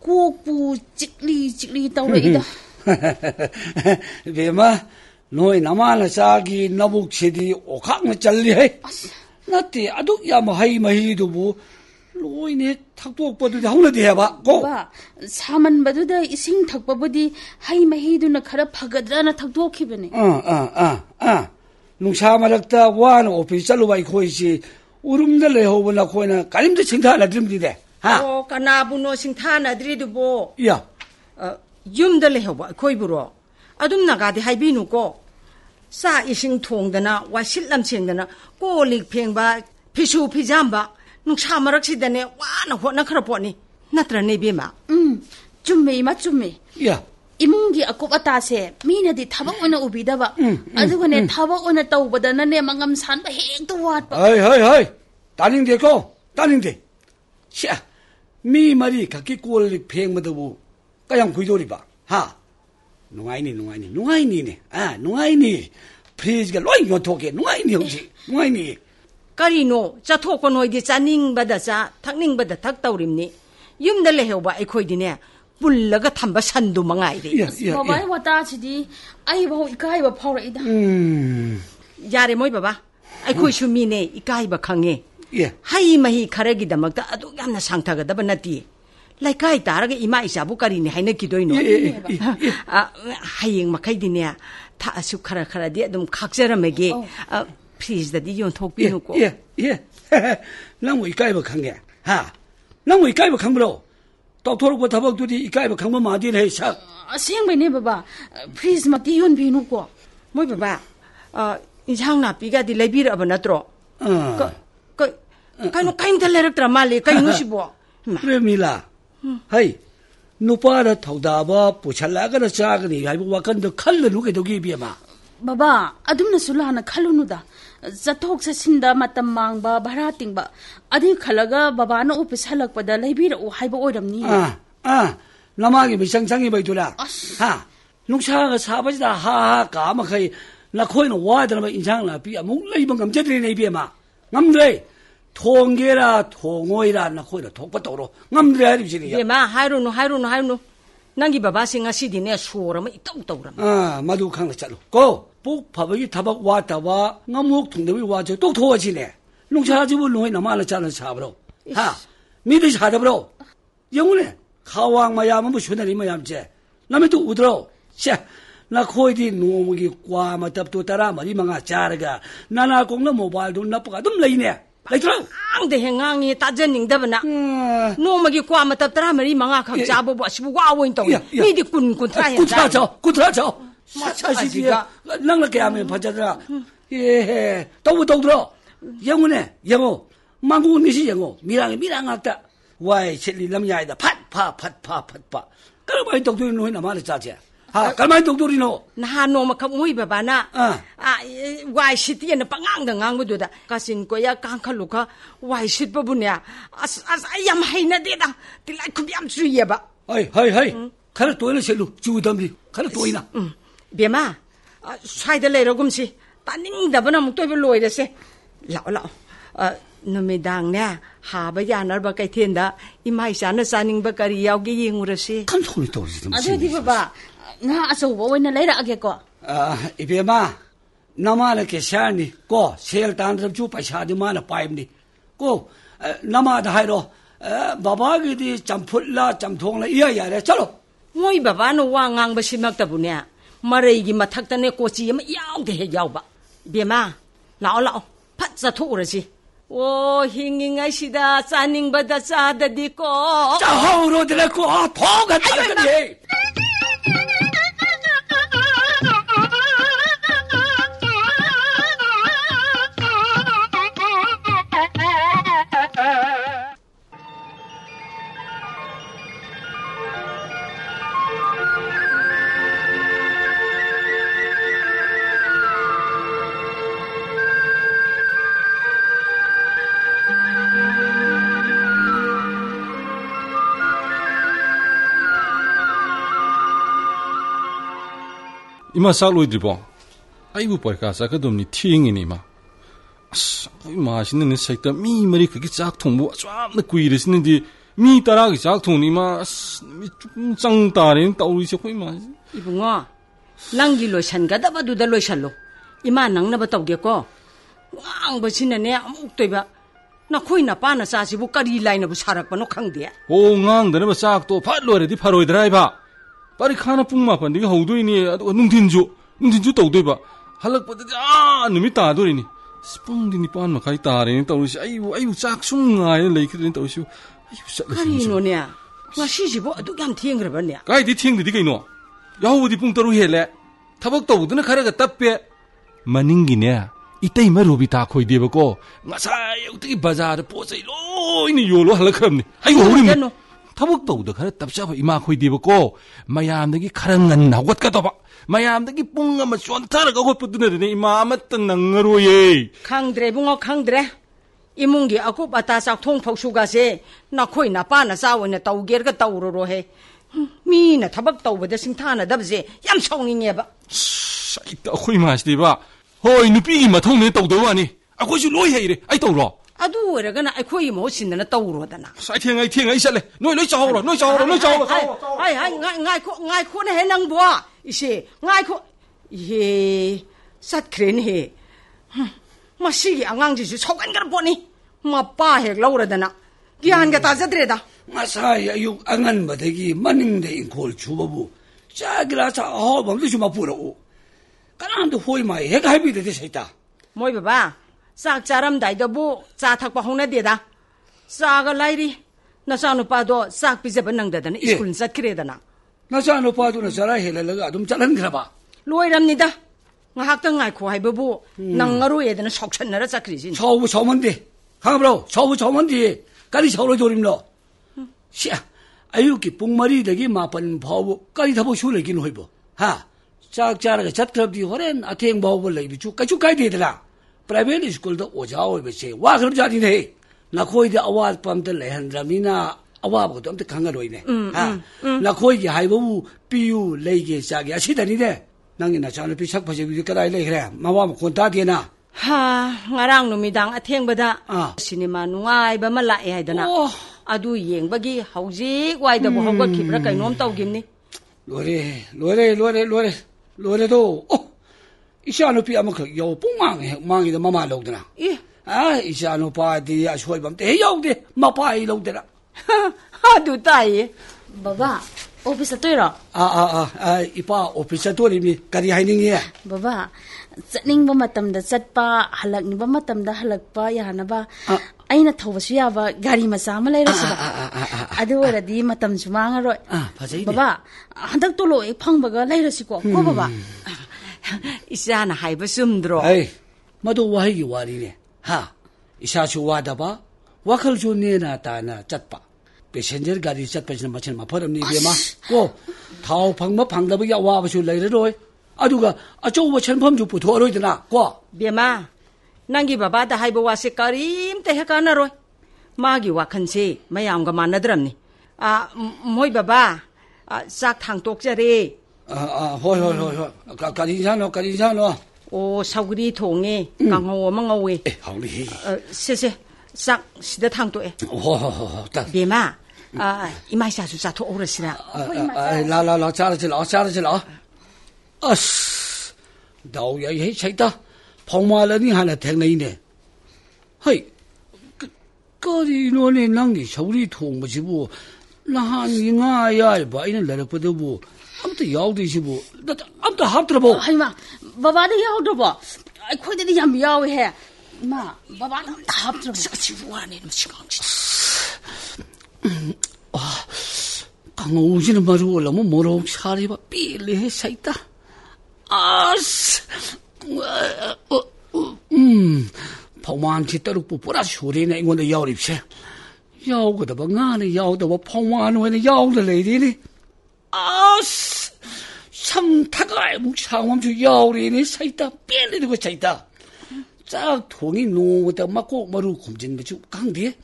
고부 찍리 찍리 떠오르기도. 음, 음. 베마 너희 남아나 사기 나북 세디 오캉나 잘리해. 나티 아둑 야마 하이 마히도 뭐 로이네 탁도 오빠들 하우나 대야 봐. 고. 봐. 사만 바두다 이생 탁바부디 하이 마히도나 가라 파가드라나 탁도 오키베네. 어, 어, 어, 어. 농사 말았다 와는 오피 잘로 봐 이코이지. 우름들 내호보나 코이나 가림도 칭다 하나 드림디데. ꯊꯛꯇꯣꯛꯈ꯭ꯔꯦ ꯑꯁ ꯕꯕꯥ ꯌꯥꯝꯃꯟꯈ꯭ꯔꯕ꯭ꯔꯥ ꯈꯪꯗꯦꯗ ꯀꯣꯛꯄꯨ ꯆꯤꯛꯂꯤ ꯆꯤꯛꯂꯤ ꯇꯧꯔꯛꯏꯗ ꯕꯦꯝꯃ ꯅꯣꯏ ꯅꯃꯥꯅꯆꯥꯒꯤ ꯅꯕꯨꯛꯁꯤꯗꯤ ꯑꯣꯈꯥꯛꯅ ꯆꯜꯂꯤꯍꯦ ꯅꯠꯇꯦ ꯑꯗꯨꯛ ꯌꯥꯝ ꯍꯩ ꯃꯍꯤꯗꯨꯕꯨ ꯂꯣꯏꯅ ꯍꯦꯛ ꯊꯛꯇꯣꯛꯄꯗꯨꯗꯤ ꯍꯧꯅꯗꯦ ꯍꯥꯏꯕ ꯀꯣ ꯕꯕꯥ ꯁꯥꯃꯟꯕꯗꯨꯗ ꯏꯁꯤꯡ ꯊꯛꯄꯕꯨꯗꯤ ꯍꯩ ꯃꯍꯤꯗꯨꯅ ꯈꯔ ꯐꯒꯗ꯭ꯔꯅ ꯊꯛꯇꯣꯛꯈꯤꯕꯅꯦ ꯑꯥ ꯑꯥ ꯑꯥ ꯑꯥ ꯅꯨꯡꯁꯥ ꯃꯔꯛꯇ ꯋꯥꯅ ꯑꯣꯐꯤꯁ ꯆꯠꯂꯨꯕ ꯑꯩꯈꯣꯏꯁꯤ ꯎꯔꯨꯝꯗ ꯂꯩꯍꯧꯕ ꯅꯈꯣꯏꯅ ꯀꯔꯤꯝꯇ ꯁꯤꯡꯊꯥꯅꯗ꯭ꯔꯤꯝꯗꯤꯅꯦ ꯍꯥ ꯑꯣ ꯀꯅꯥꯕꯨꯅꯣ ꯁꯤꯡꯊꯥꯅꯗ꯭ꯔꯤꯗꯨꯕꯣ ꯌꯥ ꯑ, ꯌꯨꯝꯗ ꯂꯩꯍꯧꯕ ꯑꯩꯈꯣꯏꯕꯨꯔꯣ ꯑꯗꯨꯝ ꯅꯒꯥꯗꯤ ꯍꯥꯏꯕꯤꯅꯨꯀꯣ ꯆꯥꯛ ꯏꯁꯤꯡ ꯊꯣꯡꯗꯅ ꯋꯥꯏꯁꯤꯠ ꯂꯝꯁꯦꯡꯗꯅ ꯀꯣ ꯂꯤꯛ ꯐꯦꯡꯕ ꯐꯤꯁꯨ ꯐꯤꯖꯥꯝꯕ ꯅꯨꯡꯁꯥ ꯃꯔꯛꯁꯤꯗꯅꯦ ꯋꯥꯅ ꯍꯣꯠꯅꯈ꯭ꯔ ꯄꯣꯠꯅꯤ ꯅꯠꯇ꯭ꯔꯅꯦ ꯏꯕꯦꯝꯃ ꯎꯝ ꯆꯨꯝꯃꯦ ꯏꯃꯥ ꯆꯨꯝꯃꯦ ꯌꯥ ꯏꯃꯨꯡꯒꯤ ꯑꯀꯨꯞ ꯑꯇꯥꯁꯦ ꯃꯤꯅꯗꯤ ꯊꯕꯛ ꯑꯣꯏꯅ ꯎꯕꯤꯗꯕ ꯑꯗꯨꯒꯅꯦ ꯊꯕꯛ ꯑꯣꯏꯅ ꯇꯧꯕꯗꯅꯅꯦ ꯃꯉꯝ ꯁꯥꯟꯕ ꯍꯦꯛꯇ ꯋꯥꯠꯄ ꯍꯩ ꯍꯩ ꯍꯩ ꯇꯥꯅꯤꯡꯗꯦꯀꯣ ꯇꯥꯅꯤꯡꯗꯦ 미 말이 각기 꼴리 팽마더부 까양 구조리바 하 누가이니 누가이니 누가이니네 아 누가이니 프리즈가 로이 요토게 누가이니 형지 누가이니 까리노 자토코 노이디 자닝 바다자 탁닝 바다 탁다우림니 임달레 해오바 에코이디네 불러가 탐바 산도 망아이디 바바이 와다치디 아이 바오 이카이바 파오라이다 음 야레 모이 바바 에코이슈미네 이카이바 강에 ꯕꯕꯥꯒꯤ ꯌꯥ ꯋꯥꯇꯥꯁꯤꯗꯤ ꯑꯩꯐꯥꯎ ꯏꯀꯥꯏꯕ ꯐꯥꯎꯔꯛꯏꯗ ꯎꯝ ꯌꯥꯔꯦ ꯃꯣꯏ ꯕꯕꯥ ꯑꯩꯈꯣꯏꯁꯨ ꯃꯤꯅꯦ ꯏꯀꯥꯏꯕ ꯈꯪꯉꯦ ꯌꯦ ꯍꯩ ꯃꯍꯤ ꯈꯔꯒꯤꯗꯃꯛꯇ ꯑꯗꯨꯛ ꯌꯥꯝꯅ ꯁꯥꯡꯊꯒꯗꯕ ꯅꯠꯇꯦ ꯂꯩꯀꯥꯏ ꯇꯥꯔꯒ ꯏꯃꯥ ꯏꯆꯥꯕꯨ ꯀꯔꯤꯅꯤ ꯍꯥꯏꯅꯈꯤꯗꯣꯏꯅꯣ ꯌꯦ, ꯌꯦ, ꯌꯦ, ꯌꯦ. ꯑ, ꯍꯌꯦꯡ ꯃꯈꯩꯗꯤꯅꯦ ꯊꯛꯑꯁꯨ ꯈꯔ ꯈꯔꯗꯤ ꯑꯗꯨꯝ ꯈꯥꯛꯆꯔꯝꯃꯒꯦ ꯑ, ꯐ꯭ꯔꯤꯖꯗꯗꯤ ꯌꯣꯟꯊꯣꯛꯄꯤꯅꯨꯀꯣ 예, 예. ꯅꯪꯕꯨ ꯏꯀꯥꯏꯕ ꯈꯪꯉꯦ ꯍꯥ ꯅꯪꯕꯨ ꯏꯀꯥꯏꯕ ꯈꯪꯕ꯭ꯔꯣ ꯇꯧꯊꯣꯔꯛꯄ ꯊꯕꯛꯇꯨꯗꯤ ꯏꯀꯥꯏꯕ ꯈꯪꯕ ꯃꯥꯟꯗꯦꯅꯦ ꯁꯛ ꯑꯁꯦꯡꯕꯩꯅꯦ ꯕꯕꯥ ꯐ꯭ꯔꯤꯖꯃꯛꯇꯤ ꯌꯣꯟꯕꯤꯅꯨꯀꯣ ꯃꯣꯏ ꯕꯕꯥ ꯑ, ꯏꯟꯁꯥꯡ ꯅꯥꯄꯤꯒꯗꯤ ꯂꯩꯕꯤꯔꯛꯑꯕ ꯅꯠꯇ꯭ꯔꯣ kainu kain te lerek tra mali kainu sibo premila hai nupa ra thauda ba puchala ga cha ga ni hai wa kan de khal lu ge do gi bi ma baba adumna sulana khalunu da ꯆꯠꯊꯣꯛ ꯆꯠꯁꯤꯟꯗ ꯃꯇꯝ ꯃꯥꯡꯕ ꯚꯔꯥ ꯇꯤꯡꯕ ꯑꯗꯨ ꯈꯜꯂꯒ ꯕꯕꯥꯅ ꯑꯣꯐꯤꯁ ꯍꯜꯂꯛꯄꯗ ꯂꯩꯕꯤꯔꯛꯎ ꯍꯥꯏꯕ ꯑꯣꯏꯔꯝꯅꯤ ꯑꯥ ꯑꯥ ꯅꯃꯥꯒꯤ ꯃꯤꯆꯪ ꯆꯪꯉꯤꯕꯩꯗꯨꯔꯥ ꯍꯥ ꯅꯨꯡꯁꯥꯒ ꯁꯥꯕꯁꯤꯗ ꯍꯥ ꯍꯥ ꯀꯥ ꯃꯈꯩ ꯅꯈꯣꯏꯅ ꯋꯥꯗꯅꯕ ꯏꯟꯁꯥꯡ ꯅꯥꯄꯤ ꯑꯃꯨꯛ ꯂꯩꯕ ꯉꯝꯖꯗ꯭ꯔꯦꯅꯦ ꯏꯕꯦꯝꯃ ngamdre 통계라 통오이라 나 거기로 독보도로 ngamdre 알이지리 예 하이로노 하이로노 하이로노 nangi baba si nga si di ne suora ma itau tau ram ah ma du khang la chalo go bu pa ba yi ta ba wa ta wa nga mu tung de wa je dok to ji ne long cha ji bu long na ma la cha la cha bro ha mi de cha de bro yung ne kha wang ma ya ma bu shun de ma yam je na me tu u dro ꯅꯈꯣꯏꯗꯤ ꯅꯣꯡꯃꯒꯤ ꯀ꯭ꯋꯥ ꯃꯇꯞ ꯇꯨ ꯇꯔꯥ ꯃꯔꯤ ꯃꯉꯥ ꯆꯥꯔꯒ ꯅꯅꯥ ꯀꯣꯡꯅ ꯃꯣꯕꯥꯏꯜꯗꯨ ꯅꯞꯄꯒ ꯑꯗꯨꯝ ꯂꯩꯅꯦ ꯂꯩꯇ꯭ꯔꯣ ꯉꯥꯡꯗ ꯍꯦꯛ ꯉꯥꯡꯉꯤ ꯇꯥꯖꯅꯤꯡꯗꯕꯅ ꯅꯣꯡꯃꯒꯤ ꯀ꯭ꯋꯥ ꯃꯇꯞ ꯇꯔꯥ ꯃꯔꯤ ꯃꯉꯥ ꯈꯛ ꯆꯥꯕꯕꯨ ꯑꯁꯤꯕꯨ ꯋꯥ ꯑꯣꯏꯅ ꯇꯧꯏ ꯃꯤꯗꯤ ꯀꯨꯟ ꯀꯨꯟꯊ꯭ꯔꯥ ꯍꯦꯟ ꯀꯨꯟꯊ꯭ꯔꯥ ꯆꯥꯎ ꯀꯨꯟꯊ꯭ꯔꯥ ꯆꯥꯎ ꯑꯁꯤꯗꯤ ꯅꯪꯅ ꯀꯌꯥꯝ ꯍꯦꯟ ꯐꯖꯗ꯭ꯔꯥ ꯑꯦꯍꯦ ꯇꯧꯕ ꯇꯧꯗ꯭ꯔꯣ ꯌꯦꯡꯉꯨꯅꯦ ꯌꯦꯡꯉꯣ ꯃꯥꯡꯒꯣꯟꯒꯤꯁꯤ ꯌꯦꯡꯉꯣ ꯃꯤꯔꯥꯡꯒꯤ ꯃꯤꯔꯥꯡ ꯉꯥꯛꯇ ꯋꯥꯏ ꯁꯤꯠꯂꯤ ꯂꯝꯌꯥꯏꯗ ꯐꯠ ꯐꯥ ꯐꯠ ꯐꯥ ꯐꯠ ꯐꯥ ꯀꯔꯝꯍꯥꯏꯅ ꯇꯧꯗꯣꯏꯅꯣ ꯅꯣꯏ ꯅꯃꯥ ꯂꯩꯆꯥꯁꯦ ꯅꯃꯥꯅ ꯆꯥꯁꯦ ꯍꯥ ꯀꯔꯝꯍꯥꯏꯅ ꯇꯧꯗꯣꯔꯤꯅꯣ ꯅꯍꯥꯟ ꯅꯣꯡꯃꯈꯛ ꯃꯣꯏ ꯕꯕꯥꯅ ꯑꯥ. ꯑꯥ, ꯑꯦ, ꯋꯥꯏ ꯁꯤꯠꯇꯦꯅ ꯄꯉꯥꯡꯗ ꯉꯥꯡꯕꯗꯨꯗ ꯀꯥꯆꯤꯟ ꯀꯣꯏꯌꯥ ꯀꯥꯡꯈꯠꯂꯨꯀ ꯋꯥꯏ ꯁꯤꯠꯄꯕꯨꯅꯦ ꯑꯁ ꯑꯁ ꯑꯩ ꯌꯥꯝ ꯍꯩꯅꯗꯦꯗ ꯇꯤꯜꯂꯥꯏ ꯈꯨꯝ ꯌꯥꯝ ꯆꯨꯏꯌꯦꯕ ꯍꯩ ꯍꯩ ꯍꯩ ꯈꯔ ꯇꯣꯏꯅ ꯁꯤꯠꯂꯨ ꯆꯨꯗꯝꯅꯤ ꯈꯔ ꯇꯣꯏꯅ ꯎꯝ ꯕꯦꯃꯥ ꯑ, ꯁ꯭ꯋꯥꯏꯗ ꯂꯩꯔꯒꯨꯝꯁꯤ ꯇꯥꯅꯤꯡꯗꯕꯅ ꯑꯃꯨꯛ ꯇꯣꯏꯕ ꯂꯣꯏꯔꯁꯦ ꯂꯥꯛꯑꯣ ꯂꯥꯛꯑꯣ ꯑ, ꯅꯨꯃꯤꯗꯥꯡꯅꯦ ꯍꯥꯕ ꯌꯥꯅꯕ ꯀꯩꯊꯦꯜꯗ ꯏꯃꯥ ꯏꯆꯥꯅ ꯆꯥꯅꯤꯡꯕ ꯀꯔꯤ ꯌꯥꯎꯒꯦ ꯌꯦꯡꯉꯨꯔꯁꯤ ꯀꯟꯊꯣꯛꯅꯤ ꯇꯧꯔꯤꯁꯤ ꯑꯗꯨꯗꯤ ꯕꯕꯥ ꯉꯥ ꯑꯆꯧꯕ ꯑꯣꯏꯅ ꯂꯩꯔꯛꯑꯒꯦꯀꯣ ꯑꯥ, ꯏꯕꯦꯝꯃ ꯅꯃꯥꯅ ꯀꯦꯁꯤꯌꯥꯔꯅꯤ ꯀꯣ ꯁꯦꯜ ꯇꯥꯟꯗ꯭ꯔꯕꯁꯨ ꯄꯩꯁꯥꯗꯤ ꯃꯥꯅ ꯄꯥꯏꯕꯅꯤ ꯀꯣ ꯑ, ꯅꯃꯥꯗ ꯍꯥꯏꯔꯣ ꯑ, ꯕꯕꯥꯒꯤꯗꯤ ꯆꯝꯐꯨꯠꯂ ꯆꯝꯊꯣꯡꯂ ꯏꯌꯥ ꯌꯥꯔꯦ ꯆꯠꯂꯣ ꯃꯣꯏ ꯕꯕꯥꯅ ꯋꯥ ꯉꯥꯡꯕꯁꯤꯃꯛꯇꯕꯨꯅꯦ ꯃꯔꯩꯒꯤ ꯃꯊꯛꯇꯅꯦ ꯀꯣꯆꯤ ꯑꯃ ꯏꯌꯥꯎꯗ ꯍꯦꯛ ꯌꯥꯎꯕ ꯕꯦꯃꯥ ꯂꯥꯛꯑꯣ ꯂꯥꯛꯑꯣ ꯐꯠ ꯆꯠꯊꯣꯛꯎꯔꯁꯤ ꯑꯣ ꯍꯤꯡꯉꯤꯉꯩꯁꯤꯗ ꯆꯥꯅꯤꯡꯕꯗ ꯆꯥꯗꯗꯤꯀꯣ ꯆꯥꯍꯧꯔꯣꯗꯅ ꯀꯣ 이마 싹 로이드리보. 아이고 벌까 싹그돔니 팅이니 마. 아스, 마시는 색다 미 머리 그게 짝 통보 쫙나 구이르시는데 미 따라기 짝 통니 마. 짱 따린 따우리시 호이 마. 이붕어, 랑기 로션가다바두다 로션로. 이마 낭나바 떠게고. 왕버시네 아무ꯛ 되바. 나 코이나 빠나 사시부 까리 라이나부 사락바노 강데. 오 ngang 싹도 팔로레디 파로이 드라이바. 파리 카나 뿡마 판디가 호도이니 아도 능틴주 능틴주 떠도이바. 할락바디 아 누미 따도리니. 스뿡디니 빤 마카이 따레니 떠우시 아이고 아이고 짝 숭 아이 레이크린 떠우시. 아이고 싹. 카리노네. 나 시시보 아두 감 팅그러버네. 가이디 팅디 디 가 이노. 야호디 뿡 떠루 헬레. 타박 떠우드나 카라가 따빼. 마닝기네. 이때이 마루비 다 코이디버고 ngasaay uti bazar po sai lo ini yolo halakramni ayo 우리 아이 아이 떠우로 ꯊꯕꯛ ꯇꯧꯕꯗ ꯈꯔ ꯇꯞꯆꯕ ꯏꯃꯥꯈꯣꯏꯗꯤꯕꯀꯣ ꯃꯌꯥꯝꯗꯒꯤ ꯈꯔ ꯉꯟꯅ ꯍꯧꯒꯠꯀꯗꯕ ꯃꯌꯥꯝꯗꯒꯤ ꯄꯨꯡ ꯑꯃ ꯆꯣꯟꯊꯔꯒ ꯍꯧꯒꯠꯄꯗꯨꯅꯗꯤꯅꯦ ꯏꯃꯥ ꯑꯃꯠꯇ ꯅꯪꯉꯔꯣꯏꯌꯦ ꯈꯪꯗ꯭ꯔꯦ ꯏꯕꯨꯡꯉꯣ ꯈꯪꯗ꯭ꯔꯦ ꯏꯃꯨꯡꯒꯤ ꯑꯀꯨꯞ ꯑꯇꯥ ꯆꯥꯛꯊꯣꯡ ꯐꯧꯁꯨꯒꯁꯦ ꯅꯈꯣꯏ ꯅꯄꯥ ꯅꯆꯥ ꯑꯣꯏꯅ ꯇꯧꯒꯦꯔꯒ ꯇꯧꯔꯔꯣꯍꯦ ꯃꯤꯅ ꯊꯕꯛ ꯇꯧꯕꯗ ꯁꯤꯡꯊꯥꯅꯗꯕꯁꯦ ꯌꯥꯝ ꯁꯥꯎꯅꯤꯡꯉꯦꯕ ꯑꯩꯈꯣꯏ ꯃꯥꯁꯤꯗꯤꯕ ꯍꯣꯏ ꯅꯨꯄꯤꯒꯤ ꯃꯊꯧꯅꯦ ꯇꯧꯗꯕ ꯋꯥꯅꯤ ꯑꯩꯈꯣꯏꯁꯨ ꯂꯣꯏ ꯍꯩꯔꯦ ꯑꯩ ꯇꯧꯔꯣ ꯑꯗꯨ ꯑꯣꯏꯔꯒꯅ ꯑꯩꯈꯣꯏꯒꯤ ꯃꯍꯨꯠ ꯁꯤꯟꯗꯅ ꯇꯧꯔꯣꯗꯅ ꯑꯁ ꯑꯩ ꯊꯦꯡꯉꯩ ꯊꯦꯡꯉꯩ ꯆꯠꯂꯦ ꯅꯣꯏ ꯂꯣꯏ ꯆꯥꯎꯍꯧꯔꯣ ꯅꯣꯏ ꯆꯥꯎꯍꯧꯔꯣ ꯅꯣꯏ ꯆꯥꯎꯍꯧꯔꯣ ꯍꯥꯏ ꯍꯥꯏ ꯉꯥꯏꯈꯣ ꯉꯥꯏꯈꯣꯅꯦꯍꯦ ꯅꯪꯕꯣ ꯏꯆꯦ ꯉꯥꯏꯈꯣ ꯏꯍꯦ ꯆꯠꯈ꯭ꯔꯦꯅꯦꯍꯦ ꯃꯁꯤꯒꯤ ꯑꯉꯥꯡꯁꯤꯁꯨ ꯁꯧꯒꯟꯈ꯭ꯔ ꯄꯣꯠꯅꯤ ꯃꯄꯥ ꯍꯦꯛ ꯂꯧꯔꯗꯅ ꯒ꯭ꯌꯥꯟꯒ ꯇꯥꯖꯗ꯭ꯔꯦꯗ ꯉꯁꯥꯏ ꯑꯌꯨꯛ ꯑꯉꯟꯕꯗꯒꯤ ꯃꯅꯤꯡꯗ ꯏꯪꯈꯣꯜ ꯁꯨꯕꯕꯨ ꯆꯥ ꯒꯤꯂꯥꯁ ꯑꯍꯥꯎꯕ ꯑꯃꯗꯁꯨ ꯃꯄꯨꯔꯛꯎ ꯀꯅꯥꯝꯇ ꯍꯣꯏ ꯃꯥꯏ ꯍꯦꯛ ꯍꯥꯏꯕꯤꯗꯗꯤ ꯁꯩꯇꯥ ꯃꯣꯏ ꯕꯕꯥ ꯆꯥꯛ ꯆꯥꯔꯝꯗꯥꯏꯗꯕꯨ ꯆꯥ ꯊꯛꯄ ꯍꯧꯅꯗꯦꯗ ꯆꯥꯒ ꯂꯩꯔꯤ ꯅꯆꯥꯅꯨꯄꯥꯗꯣ ꯆꯥꯛ ꯄꯤꯖꯕ ꯅꯪꯗꯗꯅ ꯁ꯭ꯀꯨꯜ ꯆꯠꯈ꯭ꯔꯦꯗꯅ ꯅꯆꯥꯅꯨꯄꯥꯗꯨꯅ ꯆꯔꯥ ꯍꯦꯜꯍꯜꯂꯒ ꯑꯗꯨꯝ ꯆꯠꯍꯟꯈ꯭ꯔꯕ ꯂꯣꯏꯔꯝꯅꯤꯗ ꯉꯥꯏꯍꯥꯛꯇ ꯉꯥꯏꯈꯣ ꯍꯥꯏꯕꯕꯨ ꯅꯪꯉꯔꯣꯏꯗꯅ ꯁꯥꯎꯁꯟꯅꯔ ꯆꯠꯈ꯭ꯔꯤꯁꯤꯅꯤ ꯁꯥꯎꯕ ꯁꯥꯎꯃꯟꯗꯦ ꯈꯪꯕ꯭ꯔꯣ ꯁꯥꯎꯕ ꯁꯥꯎꯃꯟꯗꯦ ꯀꯔꯤ ꯁꯥꯎꯔꯣꯏꯗꯣꯔꯤꯝꯅꯣ ꯁꯤ ꯑꯌꯨꯛꯀꯤ ꯄꯨꯡ ꯃꯔꯤꯗꯒꯤ ꯃꯥꯄꯜ ꯐꯥꯎꯕ ꯀꯔꯤ ꯊꯕꯛ ꯁꯨ ꯂꯩꯒꯤꯅꯣ ꯍꯣꯏꯕꯣ ꯍꯥ ꯆꯥꯛ ꯆꯥꯔꯒ ꯆꯠꯈ꯭ꯔꯕꯗꯤ ꯍꯣꯔꯦꯟ ꯑꯊꯦꯡ ꯐꯥꯎꯕ ꯂꯩꯕꯁꯨ ꯀꯩꯁꯨ ꯀꯥꯏꯗꯦꯗꯅ ꯄ꯭ꯔꯥꯏꯚꯦꯠ ꯁ꯭ꯀꯨꯜꯗ ꯑꯣꯖꯥ ꯑꯣꯏꯕꯁꯦ ꯋꯥꯈ꯭ꯔꯕ ꯖꯥꯠꯅꯤꯅꯦ ꯅꯈꯣꯏꯗ ꯑꯋꯥꯠꯄ ꯑꯝꯇ ꯂꯩꯍꯟꯗ꯭ꯔꯕꯅꯤꯅ ꯑꯋꯥꯕꯒꯗꯣ ꯑꯝꯇ ꯈꯪꯉꯔꯣꯏꯅꯦ ꯅꯈꯣꯏꯒꯤ ꯍꯥꯏꯕꯕꯨ ꯄꯤꯌꯨ ꯂꯩꯒꯦ ꯆꯥꯒꯦ ꯑꯁꯤꯗꯅꯤꯅꯦ ꯅꯪꯒꯤ ꯅꯆꯥꯅꯨꯄꯤ ꯁꯛ ꯐꯖꯕꯤꯗꯤ ꯀꯗꯥꯏ ꯂꯩꯈ꯭ꯔꯦ ꯃꯋꯥ ꯃꯈꯣꯟ ꯇꯥꯗꯦꯅ ꯍꯥ ꯉꯔꯥꯡ ꯅꯨꯃꯤꯗꯥꯡ ꯑꯊꯦꯡꯕꯗ ꯁꯤꯅꯦꯃꯥ ꯅꯨꯡꯉꯥꯏꯕ ꯑꯃ ꯂꯥꯛꯑꯦ ꯍꯥꯏꯗꯅ ꯑꯗꯨ ꯌꯦꯡꯕꯒꯤ ꯍꯧꯖꯤꯛ ꯋꯥꯏꯗꯕꯨ ꯍꯧꯒꯠꯈꯤꯕ꯭ꯔꯥ ꯀꯩꯅꯣꯝ ꯇꯧꯈꯤꯕꯅꯤ ꯂꯣꯏꯔꯦ ꯂꯣꯏꯔꯦ ꯂꯣꯏꯔꯦ ꯂꯣꯏꯔꯦ ꯂꯣꯏꯔꯦꯗꯣ ꯑꯣ ꯏꯆꯥ ꯅꯨꯄꯤ ꯑꯃꯈꯛ ꯌꯧ ꯄꯨꯡ ꯃꯥꯡꯉꯦ ꯍꯦꯛ ꯃꯥꯡꯉꯤꯗ ꯃꯃꯥ ꯂꯧꯗꯅ ꯑꯦ ꯑ ꯏꯆꯥ ꯅꯨꯄꯥꯗꯤ ꯑꯁꯣꯏꯕ ꯑꯝꯇ ꯍꯦꯛ ꯌꯥꯎꯗꯦ ꯃꯄꯥ ꯑꯩ ꯂꯧꯗꯅ ꯑꯗꯨ ꯇꯥꯏꯌꯦ ꯕꯕꯥ ꯑꯣꯐꯤꯁ ꯆꯠꯇꯣꯏꯔꯣ ꯑꯥ ꯑꯥ ꯑꯥ ꯏꯄꯥ ꯑꯣꯐꯤꯁ ꯆꯠꯇꯣꯔꯤꯕꯅꯤ ꯀꯔꯤ ꯍꯥꯏꯅꯤꯡꯉꯤ ꯕꯕꯥ ꯆꯠꯅꯤꯡꯕ ꯃꯇꯝꯗ ꯆꯠꯄ ꯍꯜꯂꯛꯅꯤꯡꯕ ꯃꯇꯝꯗ ꯍꯜꯂꯛꯄ ꯌꯥꯅꯕ ꯑꯩꯅ ꯊꯧꯕꯁꯨ ꯌꯥꯕ ꯒꯥꯔꯤ ꯃꯆꯥ ꯑꯃ ꯂꯩꯔꯁꯤꯕ ꯑꯗꯨ ꯑꯣꯏꯔꯗꯤ ꯃꯇꯝꯁꯨ ꯃꯥꯡꯉꯔꯣꯏ ꯕꯕꯥ ꯍꯟꯗꯛ ꯇꯣꯂꯣ ꯍꯦꯛ ꯐꯪꯕꯒ ꯂꯩꯔꯁꯤꯀꯣ ꯀꯣ ꯕꯕꯥ Chat pa passenger gari chat pa sin machin ma pharam ni be ma ko thau phang ma phang da ba ya wa ba chu lai roi aduga achou wa chen pham chu pu tho roi dana ko Bema, nangi baba da haiba wase karim te hekana roy. Magi wakanse mayam ga manadram ni. Ah, moi baba, ah, sak thang tok jare. 아, 아, 호이, 호이, 호이, 호이. 가, 가리사노, 가리사노. O saugri thonge, kangaw mangawe. 에, 하울리. Uh, se se, sak sida thang to e. 호, 호, 호, 호, 딱. Bema, ah, imai sa su sa to ora sira. 아, 아, 아, 라, 라, 라, 잘하지, 라, 잘하지, 라. 아스, 나오야, 이 차이다. 폭마라니 하나 택내이네. 헤이, 그, 거리노네 낭기 서울이 통무지부, 나한이 나야, 봐, 이는 내려보도 뭐, 아무도야우듯이 뭐, 나아무도하더라 뭐. 아니 마, 바바도야우더 뭐. 아이코디도야미야우 해. 마, 바바도다하더 라. 시끄치우아 네, 너시끄 치. 와, 강어오지는말고올라면뭐라고차리 봐. 삐리해서있 다. 아 스, 어, 어, 음, 봉완뒤따르고뽀뽀라소리 네, 이건너야우립 시. 야우거든 뭐, 나는야우더 뭐, 봉완후에는야우더레이디 니. 아스 상타가 묵상엄주 야오리니 사이다 빼내리고 사이다. 짝 동이 노다 맞고 머루 곰진 배추 강대?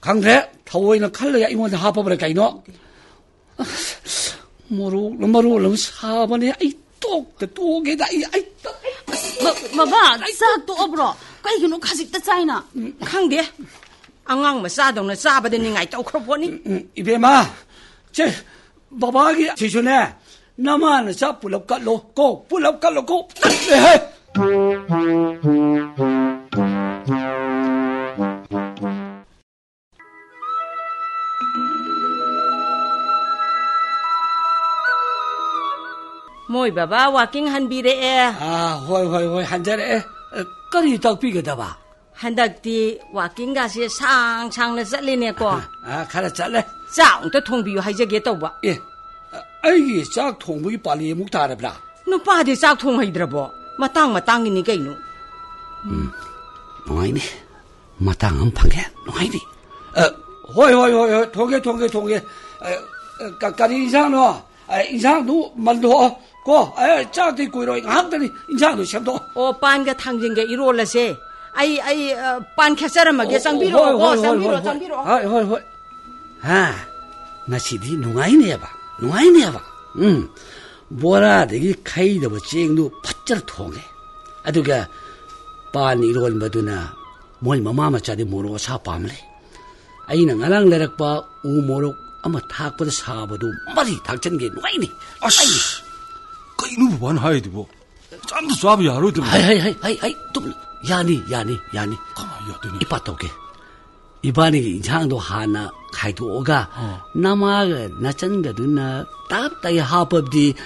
강대? 타워이는 칼라야 이원 하버버릴까 이노 머루 너머루 너무 사번에 아이 똑대 똑에다 이 아이 똑 마마 싹또. 업으로 꽤 이노 가식다 짜이나? 음. 강대? 앙앙 뭐 싸동네 싸버드니 아이 똑 크로보니? 음, 음, 이베마. 제 babagi chichune naman sa pulap katlo ko pulap katlo ko eh Môi bà ba walking hàn bì rẻ. À, hồi hồi hồi hàn rẻ. Ờ, cái gì tao bị cái đó bà? Hàn đặc thì walking gà sẽ sang sang là rất lên nè. À, khá là rất lên. ꯆꯥꯛ ꯑꯝꯇ ꯊꯣꯡꯕꯤꯌꯨ ꯍꯥꯏꯖꯒꯦ ꯇꯧꯕ 예. ꯑꯩꯒꯤ ꯆꯥꯛ ꯊꯣꯡꯕꯒꯤ ꯄꯥꯜꯂꯤ ꯑꯃꯨꯛ ꯇꯥꯔꯕ꯭ꯔꯥ ꯅꯨꯄꯥꯗꯤ ꯆꯥꯛ ꯊꯣꯡ ꯍꯩꯗ꯭ꯔꯕꯣ ꯃꯇꯥꯡ ꯃꯇꯥꯡꯒꯤꯅꯤ ꯀꯩꯅꯣ ꯅꯨꯡꯉꯥꯏꯅꯤ ꯃꯇꯥꯡ ꯑꯃ ꯐꯪꯒꯦ ꯅꯨꯡꯉꯥꯏꯅꯤ ꯍꯣꯏ ꯍꯣꯏ ꯍꯣꯏ ꯍꯣꯏ ꯊꯣꯡꯒꯦ ꯊꯣꯡꯒꯦ ꯊꯣꯡꯒꯦ ꯀꯔꯤ ꯏꯟꯁꯥꯡꯅꯣ ꯏꯟꯁꯥꯡꯗꯨ ꯃꯟꯊꯣꯛꯑꯣ ꯀꯣ ꯆꯥꯛꯇꯤ ꯀꯨꯏꯔꯣꯏ ꯉꯥꯏꯍꯥꯛꯇꯅꯤ ꯏꯟꯁꯥꯡꯗꯨ ꯁꯦꯝꯗꯣꯛꯑꯣ ꯑꯣ ꯄꯥꯟꯒ ꯊꯥꯡꯖꯤꯡꯒ ꯏꯔꯣꯜꯂꯁꯦ ꯑꯩ ꯑꯩ ꯑ, ꯄꯥꯟ ꯈꯦꯠꯆꯔꯝꯃꯒꯦ ꯆꯪꯕꯤꯔꯛꯑꯣ ꯆꯪꯕꯤꯔꯛꯑꯣ ꯆꯪꯕꯤꯔꯛꯑꯣ ꯍꯣꯏ ꯍꯣꯏ ꯍꯣꯏ बोदेखि खैदव चेदो फजे ममामामामामामामामामामा मो असा पहिना उ मौक्त साचन् य 이반이 인상도 하나 가이도가 남아가 나찬데르나 답다이 하법디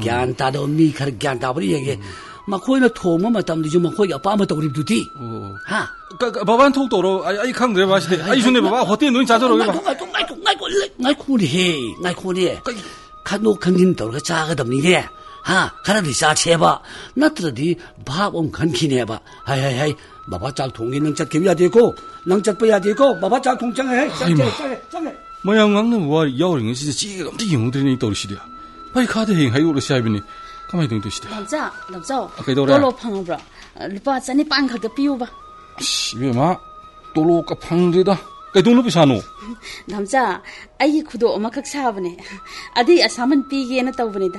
ଜ୍ଞාන 타도 미커 ଜ୍ଞාන 다버리 얘기 마 코이나 토모 마담디 좀 코이 아빠마 도리 두디 하 바반 통도로 아이 캉드레 마시 아이 준네 바바 호텔 눈 자저로 봐 동가 동가 동가 나이 코리 해 나이 코리 칸노 칸딘 도가 자가담니 해 하, 가라디 샤체바 나트라디 밥온 건키네바 하이하이하이 爸爸赞同你能吃甜也地瓜，能吃不 nong 爸赞同真诶，真诶，真诶，没有。俺 nong cak peyadeko, bapak cal tongcanghe, ma ya 早，多罗胖了，你把 wa ya waringa cici cik, di yongdiringi 的呢，阿弟 sida, pai 头问的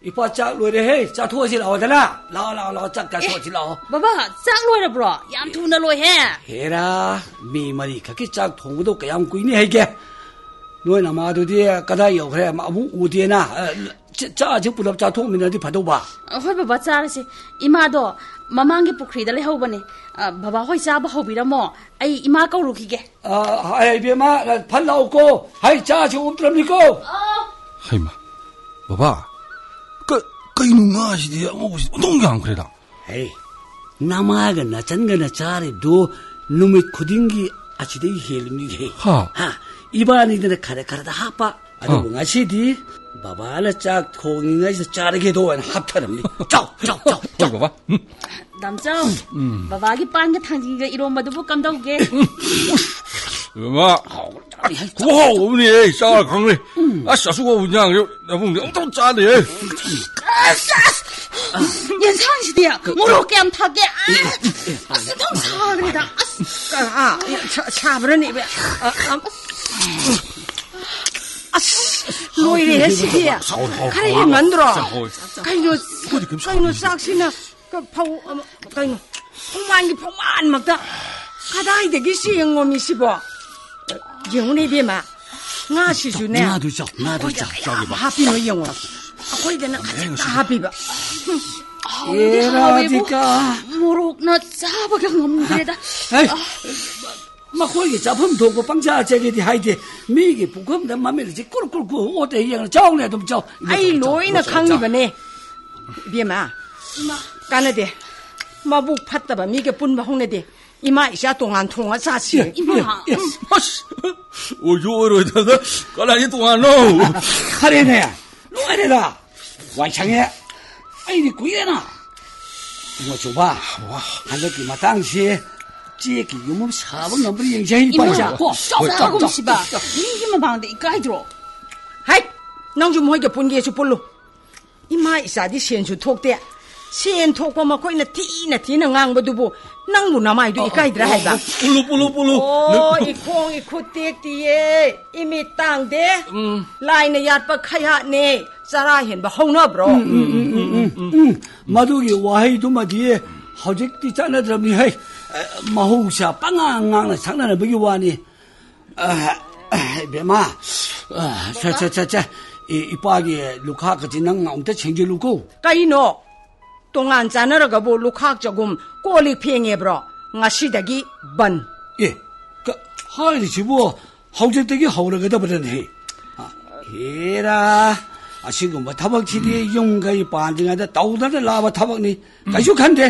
इपा चा लो लो यहाँ लो हे हेरा मरिखे चाहदो कम कुमा क्रेऊदेन चाहिँ चार्न फादौब बबा चाहिँ इमादो ममे पुख्रीले हेह है चाहु फो 오고 하이 짜지 없더랍니까 하이마 바바 그 까이노 나시디 아무시 농게 안 그래라 에이 나마가 나짠가나 짜리도 놈의 코딩기 아치데 헬미게 하. 하 이반이들 가래 가라다 하빠 아주 어. 뭉아시디 봐봐라 짝 공인에서 자르게 도한 합탈합니 짝짝짝 이거 봐 남정 봐봐기 음. 음. 빵게 탕진이가 이런 엄마도 못 감다고 게. 엄마 그거 어머니 싸울 강리. 음. 아 샤수가 그냥 나봉 엄청 짜네 연상시대야 모르게 안 타게 아 스통사 그래다. 아차 차브른 입에 아, 아. 노 이래 시디. 카레 만들어. 가이노, 가이노 싹시나, 그 파우, 어머, 가이노, 풍만기 풍만 막다. 가다이 되기 시행 놈이 씹어. 영혼에 비마. su ne 나도 쩍 나도 쩍 happy no yung ako ide na happy ba 에라디까 모록나 짜바가 없는 데다 에이 嘛可以找朋友，我放假在你的海底，每个不管的妈咪的，咕噜咕噜咕，我得一样叫来都不叫。哎，罗伊那坑里边呢？别嘛，妈干了的，妈不拍的吧？每个奔不红了的，一妈一下东安通啊，啥事？一妈，妈是，我就为了他，干了你东安喽。看来呢，弄来的啦，顽强的，哎，你贵了呢。我走吧，我还是给妈当些。这个我们啥不能不影响你管家，照照顾是吧？你们忙的一盖着，嗨，弄就莫个半夜就不录，你妈一下的钱就脱的。ꯁꯦꯟ ꯊꯣꯛꯄ ꯃꯈꯣꯏꯅ ꯊꯤꯅ ꯊꯤꯅ ꯉꯥꯡꯕꯗꯨꯕꯨ ꯅꯪꯕꯨ ꯅꯃꯥꯏꯗꯣ ꯏꯀꯥꯏꯗ꯭ꯔꯥ ꯍꯥꯏꯕ ꯄꯨꯂꯨ ꯄꯨꯂꯨ ꯄꯨꯂꯨ ꯑꯣ ꯏꯈꯣꯡ ꯏꯈꯨꯠ ꯇꯦꯛꯇꯤꯌꯦ ꯏꯃꯤ ꯇꯥꯡꯗꯦ ꯂꯥꯏꯅ ꯌꯥꯠꯄ ꯈꯌꯥꯠꯅꯦ ꯆꯔꯥ ꯍꯦꯟꯕ ꯍꯧꯅꯕ꯭ꯔꯣ ꯃꯗꯨꯒꯤ ꯋꯥꯍꯩꯗꯨꯃꯗꯤ ꯍꯧꯖꯤꯛꯇꯤ ꯆꯠꯅꯗ꯭ꯔꯕꯅꯤ ꯍꯩ o i khong i khut tek ti ye i mi tang de lai na yat pa khaya ne zara hen ba hong na bro 응, 마두기 와해도 마디에 허직디 짜나드럼니 해 마호우샤 빵앙앙나 장난을 먹이 와니 아, 배마 아, 자자자자 이 이빠기 루카 같이 năng 엄때 챙겨 놓고 kai no tongan chana ra ga bo lu khak chagum ko lik pheng e bro ngasi dagi ban 예, 그 하이리 집어 허직되게 허르게다 버렸네 아, 해라 아 지금 뭐 타박치디 용가이 반증하다 다우다를 라바 타박니 가죽한데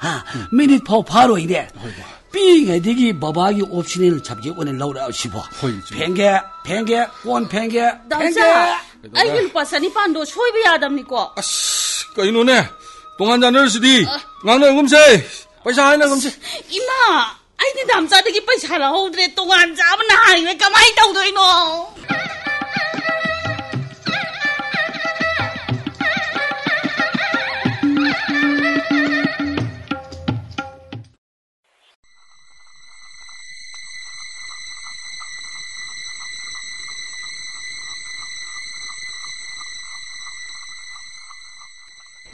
하 미닛 파우 바로 이래 빙에 되기 바바기 옵션을 잡지 오늘 나오라 싶어. 팽게 팽게 원 팽게 팽게 담자 아이기 루파 사니 판도 소이비 야담니까 아씨, 까이노네. 동안 자널시디. 나는 음세. 빠이사 하이나 음세. 이마 아이디 남자들이 빨리 잘 나오드래 동안 잡은 나이 왜 가만히 떠도이노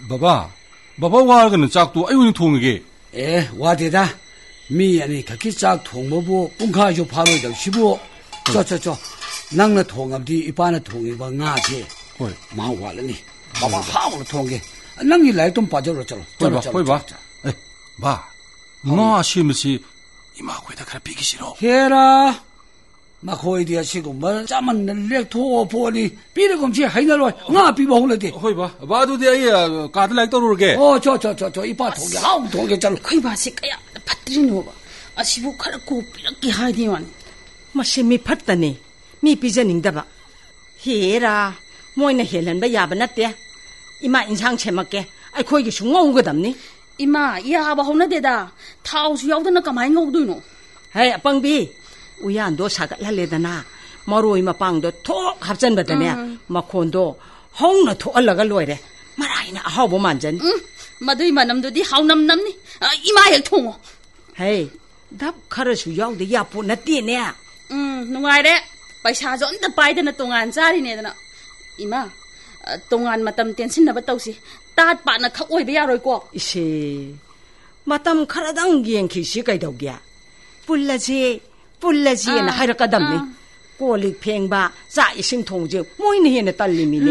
바바 바바 와르는 짝도 아이오니 통에게 에 와데다 미 각기 짝 통모부 뿡카 요 시부 저저저 낭나 통함디 이빠나 통이 봐 나게 마 와르니 바바 하고 통게 낭이 라이톤 빠져로 저로 저로 저로 봐봐 봐 너아 이마 거기다 그래 비기 싫어 ma khoi dia shi gu ma cha man le tho po ni pi le gom chi hai na lo nga pi ba hong de hoi ba ba du de ya ka de lai to ru ge o cho cho cho cho i pa thong ge ha thong ge chal khoi ba si ka ya patri no ba a si bu khar ko pi la ki ha ni wan ma she mi phat ta ne mi pi ja ning da ba he ra moi na he lan ba ya ba na te ima in sang che ma ke ai khoi ge shung ngong ge dam ni ima ya ba hong na de da thao su yau da na ka mai ngong du no hai apang bi ꯎꯌꯥꯟꯗꯣ ꯁꯥꯒꯠꯍꯜꯂꯦꯗꯅ ꯃꯔꯣꯏ ꯃꯄꯥꯡꯗꯣ ꯊꯣꯛ ꯍꯥꯞꯆꯟꯕꯗꯅꯦ ꯃꯈꯣꯟꯗꯣ ꯍꯧꯅ ꯊꯣꯛꯍꯜꯂꯒ loire ꯃꯔꯥꯏꯅ ꯑꯍꯥꯎꯕ ꯃꯥꯟꯖꯅꯤ ꯃꯗꯨꯏ ꯃꯅꯝꯗꯨꯗꯤ ꯍꯥꯎꯅꯝ ꯅꯝꯅꯤ ꯏꯃꯥ ꯍꯦꯛ ꯊꯣꯡꯉꯣ ꯍꯩ ꯙꯞ ꯈꯔꯁꯨ ꯌꯥꯎꯗ ꯌꯥꯄꯣꯠ ꯅꯠꯇꯦꯅꯦ ꯎꯝ ꯅꯨꯡꯉꯥꯏꯔꯦ ꯄꯩꯁꯥꯁꯨ ꯑꯝꯇ ꯄꯥꯏꯗꯅ ꯇꯣꯉꯥꯟ ꯆꯥꯔꯤꯅꯦꯗꯅ ꯏꯃꯥ ꯇꯣꯉꯥꯟ ꯃꯇꯝ ꯇꯦꯟꯁꯤꯟꯅꯕ ꯇꯧꯁꯤ ꯇꯥꯠ ꯄꯥꯠꯅ ꯈꯛ ꯑꯣꯏꯕ ꯌꯥꯔꯣꯏꯀꯣ ꯏꯁꯦ ꯃꯇꯝ ꯈꯔꯗꯪ ꯌꯦꯡꯈꯤꯁꯤ ꯀꯩꯗꯧꯒꯦ ꯄꯨꯜꯂꯁꯤ पुलसम्ब कल फ मैन हेन त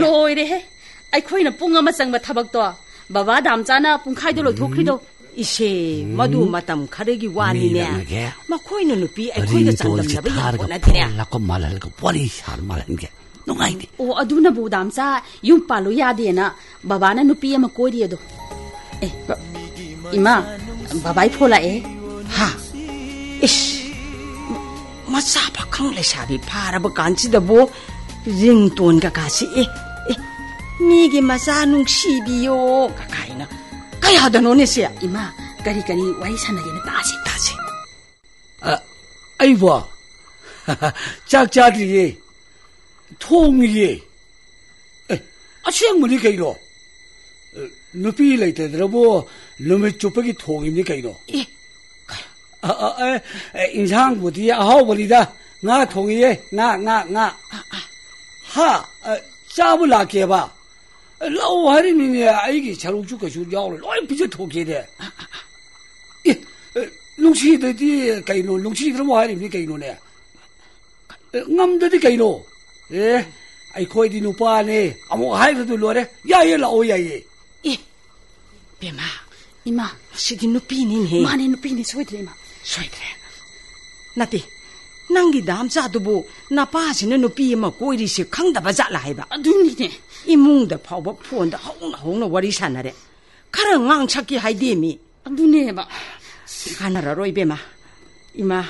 लरे अख पङक्ो बबा दाम् पोधोख्रीदो यसे म खरवामचा यु पालु यदेन बबान कैरी अमा फोन ल मचा पखौँ लैसा फाब कान रिङ ककास निगेन क्यादनो नेसेमा त अहिबो चा चाड्रिए थोइ असङ नि के कैरो ए इंसान बुद्धि अहाव बली दा ना थोंगी ये ना ना ना हा चाब लाके बा lau hari ni ni ai ge charu chu ka chu yao le loi bi je to ge de. Long chi de di gai no long chi de wo hari ni gai no ne. Ngam de de gai no eh ai khoi di nu pa ne. Amo hai de du lo re. Ya ye la o ya ye. Eh be ma ima. Si di nu pi ni ne ma ne nu pi ni so de ma सोद्रे नदे नाम नपादव जाला है इमुद फा फोन हौ हौ सानरे खर सक्के हैदे निबेमामा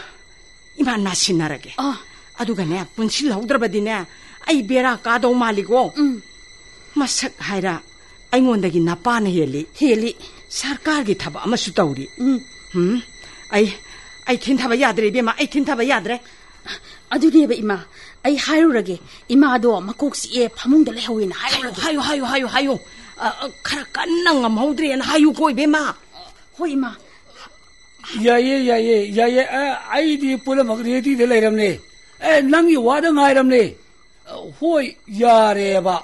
पुन्हौँद्रब बेरा कादौ माल् मस हेल् सरकाब्म तौरी ए ꯑꯩ ꯊꯤꯟꯊꯕ ꯌꯥꯗ꯭ꯔꯦ ꯏꯕꯦꯝꯃ ꯑꯩ ꯊꯤꯟꯊꯕ ꯌꯥꯗ꯭ꯔꯦ ꯑꯗꯨꯅꯦꯕ ꯏꯃꯥ ꯑꯩ ꯍꯥꯏꯔꯨꯔꯒꯦ ꯏꯃꯥꯗꯣ ꯃꯀꯣꯛ ꯆꯤꯛꯑꯦ ꯐꯃꯨꯡꯗ ꯂꯩꯍꯧꯋꯦꯅ ꯍꯥꯏꯌꯨ ꯍꯥꯏꯔꯨꯔꯒꯦ ꯍꯥꯏꯌꯨ ꯍꯥꯏꯌꯨ ꯍꯥꯏꯌꯨ ꯍꯥꯏꯌꯨ ꯈꯔ ꯀꯟꯅ ꯉꯝꯍꯧꯗ꯭ꯔꯦꯅ ꯍꯥꯏꯌꯨꯀꯣ ꯏꯕꯦꯝꯃ ꯍꯣꯏ ꯏꯃꯥ ꯌꯥꯏꯌꯦ ꯌꯥꯏꯌꯦ ꯌꯥꯏꯌꯦ ꯑꯦ ꯑꯩꯗꯤ ꯄꯨꯝꯅꯃꯛ ꯔꯦꯗꯤꯗ ꯂꯩꯔꯝꯅꯦ ꯑꯦ ꯅꯪꯒꯤ ꯋꯥꯗ ꯉꯥꯏꯔꯝꯅꯦ ꯍꯣꯏ ꯌꯥꯔꯦꯕ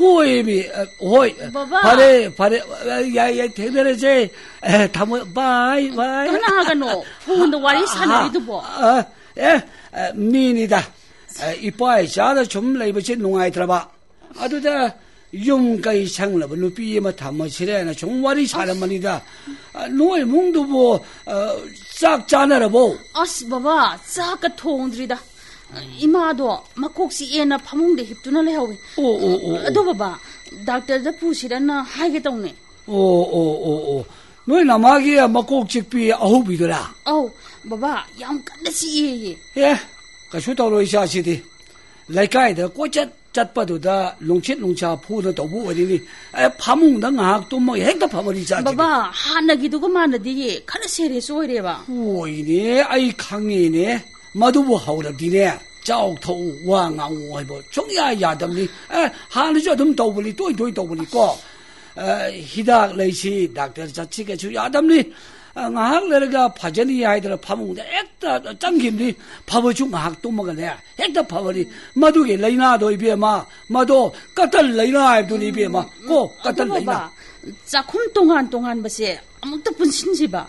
poemi, hoy, pare, pare, ya, ya, tenere je, eh, tamo, bye, bye. Tona haga no, hundo wari sana idu bo. Eh, mi ni da, ipa isha da chum lai bo che nungai traba. Adu da, 용가이 창lập 루피에마 담어시래나 종와리 사람만이다 노의 몽도 보 짝짜나라 보 아스 바바 짝가 통들이다 ꯏꯃꯥꯗꯣ ꯃꯀꯣꯛ ꯆꯤꯛꯑꯦꯅ ꯐꯃꯨꯡꯗ ꯍꯤꯞꯇꯨꯅ ꯂꯩꯍꯧꯋꯤ ꯑꯣ ꯑꯣ ꯑꯣ ꯑꯗꯣ ꯕꯕꯥ ꯗꯥꯛꯇꯔꯗ ꯄꯨꯁꯤꯔꯅ ꯍꯥꯏꯒꯦ ꯇꯧꯅꯦ ꯑꯣ ꯑꯣ ꯑꯣ ꯑꯣ ꯅꯣꯏ ꯅꯃꯥꯒꯤ ꯃꯀꯣꯛ ꯆꯤꯛꯄꯤ ꯑꯍꯧꯕꯤꯗꯨꯔꯥ ꯑꯧ ꯕꯕꯥ ꯌꯥꯝ ꯀꯟꯅ ꯆꯤꯛꯑꯦꯌꯦ ꯑꯦ ꯀꯩꯁꯨ ꯇꯧꯔꯣꯏ ꯏꯆꯥꯁꯤꯗꯤ ꯂꯩꯀꯥꯏꯗ ꯀꯣꯏꯆꯠ ꯆꯠꯄꯗꯨꯗ ꯅꯨꯡꯁꯤꯠ ꯅꯨꯡꯁꯥ ꯐꯨꯅ ꯇꯧꯕ ꯑꯣꯏꯔꯤꯅꯤ ꯑꯦ ꯐꯃꯨꯡꯗ ꯉꯥꯏꯍꯥꯛ ꯇꯨꯝꯃꯒ ꯍꯦꯛꯇ ꯐꯕꯅꯤ ꯏꯆꯥꯁꯤꯗꯤ ꯕꯕꯥ ꯍꯥꯟꯅꯒꯤꯗꯨꯒ ꯃꯥꯟꯅꯗꯤꯌꯦ ꯈꯔ ꯁꯦꯔꯤꯌꯁ ꯑꯣꯏꯔꯦꯕ ꯍꯣꯏꯅꯦ ꯑꯩ ꯈꯪꯉꯦꯅꯦ 冇都不好 buhau dadi ne, jauh tuh wa ngau wai buh, chung ya ya damli, ha ni jauh tuh dumli, tuh itu dumli ko, hidak leci, dak dal caci 吧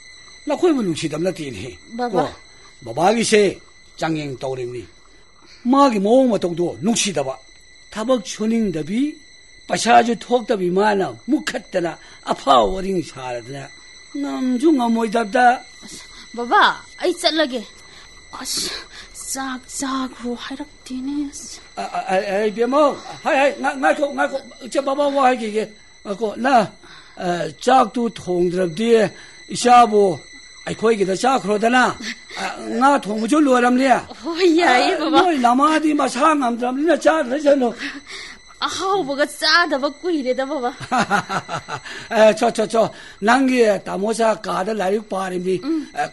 ꯅꯈꯣꯏꯕꯨ ꯅꯨꯡꯁꯤꯗꯕ ꯅꯠꯇꯦꯅꯦ ꯕꯕꯥ. ꯀꯣ ꯕꯕꯥꯒꯤꯁꯦ ꯆꯥꯡꯌꯦꯡ ꯇꯧꯔꯤꯕꯅꯤ ꯃꯥꯒꯤ ꯃꯑꯣꯡ ꯃꯇꯧꯗꯣ ꯅꯨꯡꯁꯤꯗꯕ ꯊꯕꯛ ꯁꯨꯅꯤꯡꯗꯕꯤ ꯄꯩꯁꯥꯁꯨ ꯊꯣꯛꯇꯕꯤ ꯃꯥꯅ ꯃꯨꯛꯈꯠꯇꯅ ꯑꯐꯥꯎ ꯑꯔꯤꯡ ꯁꯥꯔꯗꯅ ꯉꯝꯁꯨ ꯉꯝꯃꯣꯏꯗꯕꯗ ꯕꯕꯥ ꯑꯩ ꯆꯠꯂꯒꯦ ꯑꯁ ꯆꯥꯛ ꯆꯥꯈ꯭ꯔꯣ ꯍꯥꯏꯔꯛꯇꯦꯅꯦ ꯑꯁ ꯏꯕꯦꯝꯃ ꯍꯥꯏ ꯍꯥꯏ ꯉꯥ- ꯉꯥꯏꯈꯣ ꯉꯥꯏꯈꯣ ꯏꯆꯦ ꯕꯕꯥ ꯋꯥ ꯍꯥꯏꯈꯤꯒꯦ ꯉꯥꯏꯈꯣ ꯅ ꯑ, ꯆꯥꯛꯇꯨ ꯊꯣꯡꯗ꯭ꯔꯕꯗꯤ ꯏꯆꯥꯕꯨ Ai khoi gi da cha khro da na. Nga thong jo lo ram le. O ya i baba. Noi lama di ma sa ngam ram le na cha le cha lo. 아, 뭐가 짜다 먹고 이래다 봐봐. 에, 저, 저, 저, 난기에 다모사 가다 라이브 바람이,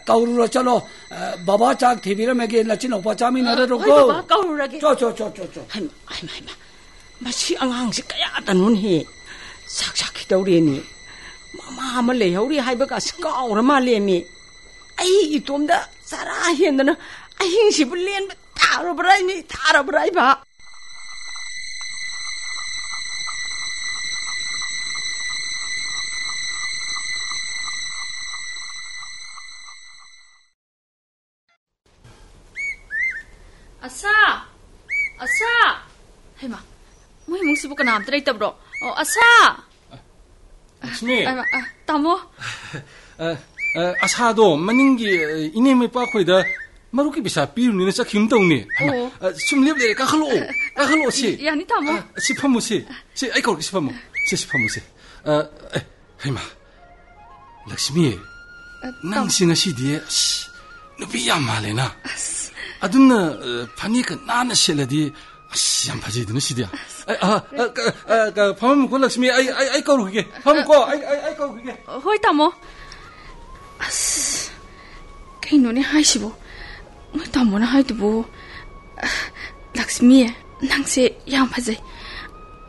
까우르로 쩔어, 바바 짝 TV라매게 라친 오빠 짬이 아, 나르고. 까우르라게. 저, 저, 저, 저, 저. 하이마, 하이마, 하이마. 마시 앙앙시 까야다 눈이. 삭삭히다 우리니. 마마하물래 우리 하이버가 뭐 까우르 말래니. 哎，多么的咋啦现在呢？哎，运气不练，打了不来你，打了不来吧。阿萨，阿萨，哎妈，我也没事，不跟俺们在一块哦，阿萨，哎，什么？哎妈，哎，大漠，哎。 래 까할로 까할로 시 야니 타모. 시파무 시시 아이고 시파무 시 시파무 시어 헤마. 락스미. 낭싱아 시디에 시 누비야 말레나. 아둔나 파니까 나나 실라디 씨, 안 파지 드는 시디야. 아, 아, 아, 아, 아, 밥 먹고 락스미, 아이, 아이, 아이, 까루 그게. 밥 먹고, 아이, 아이, 아이, 까루 그게. ꯍꯣꯏ ꯇꯥꯃꯣ ꯑꯁ ꯀꯩꯅꯣꯅꯦ ꯍꯥꯏꯁꯤꯕꯣ ꯃꯣꯏ ꯇꯥꯃꯣꯅ ꯍꯥꯏꯗꯨꯕꯨ ꯂꯛꯁꯃꯤ ꯅꯪꯁꯦ ꯌꯥꯝ ꯐꯖꯩ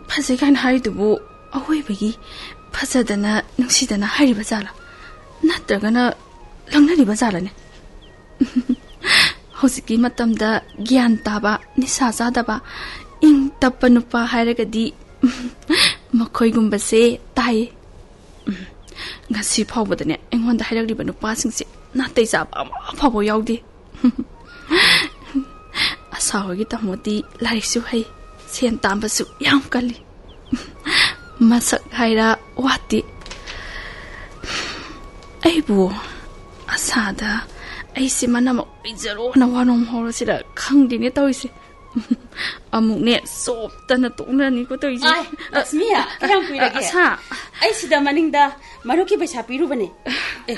ꯐꯖꯩ ꯀꯥꯏꯅ ꯍꯥꯏꯔꯤꯗꯨꯕꯨ ꯑꯋꯣꯏꯕꯒꯤ ꯐꯖꯗꯅ ꯅꯨꯡꯁꯤꯗꯅ ꯍꯥꯏꯔꯤꯕ ꯖꯥꯠꯂꯥ ꯅꯠꯇ꯭ꯔꯒꯅ ꯂꯪꯅꯔꯤꯕ ꯖꯥꯠꯂꯅꯦ ꯍꯧꯖꯤꯛꯀꯤ ꯃꯇꯝꯗ ꯒ꯭ꯌꯥꯟ ꯇꯥꯕ ꯅꯤꯁꯥ ꯆꯥꯗꯕ ꯏꯪ ꯇꯞꯄ ꯅꯨꯄꯥ ꯍꯥꯏꯔꯒꯗꯤ ꯃꯈꯣꯏꯒꯨꯝꯕꯁꯦ ꯇꯥꯏꯌꯦ ꯉꯁꯤ ꯐꯥꯎꯕꯗꯅꯦ ꯑꯩꯉꯣꯟꯗ ꯍꯥꯏꯔꯛꯂꯤꯕ ꯅꯨꯄꯥꯁꯤꯡꯁꯦ ꯅꯥꯇꯩ ꯆꯥꯕ ꯑꯃ ꯐꯥꯎꯕ ꯌꯥꯎꯗꯦ ꯑꯁꯥ ꯍꯣꯏꯒꯤ ꯇꯥꯃꯣꯗꯤ ꯂꯥꯏꯔꯤꯛꯁꯨ ꯍꯩ ꯁꯦꯟ ꯇꯥꯟꯕꯁꯨ ꯌꯥꯝ ꯀꯜꯂꯤ ꯃꯁꯛ ꯍꯥꯏꯔ ꯋꯥꯠꯇꯦ ꯑꯩꯕꯨ ꯑꯁꯥꯗ ꯑꯩꯁꯦ ꯃꯅꯃꯛ ꯑꯣꯏꯖꯔꯣꯅ ꯋꯥꯅꯣꯝ ꯍꯧꯔꯁꯤꯔ ꯈꯪꯗꯦꯅꯦ ꯇꯧꯔꯤꯁꯦ ꯑꯃꯨꯛꯅꯦ ꯆꯣꯞꯇꯅ ꯇꯣꯛꯅꯔꯅꯤꯀꯣ ꯇꯧꯔꯤꯁꯦ ꯑꯥꯏ ꯂꯛꯁꯃꯤꯌꯥ ꯀꯌꯥꯝ ꯀꯨꯏꯔꯒꯦ ꯑꯁꯥ ꯑꯩ ꯁꯤꯗ ꯃꯅꯤꯡꯗ ꯃꯔꯨꯞꯀꯤ ꯄꯩꯁꯥ ꯄꯤꯔꯨꯕꯅꯦ ꯑꯦ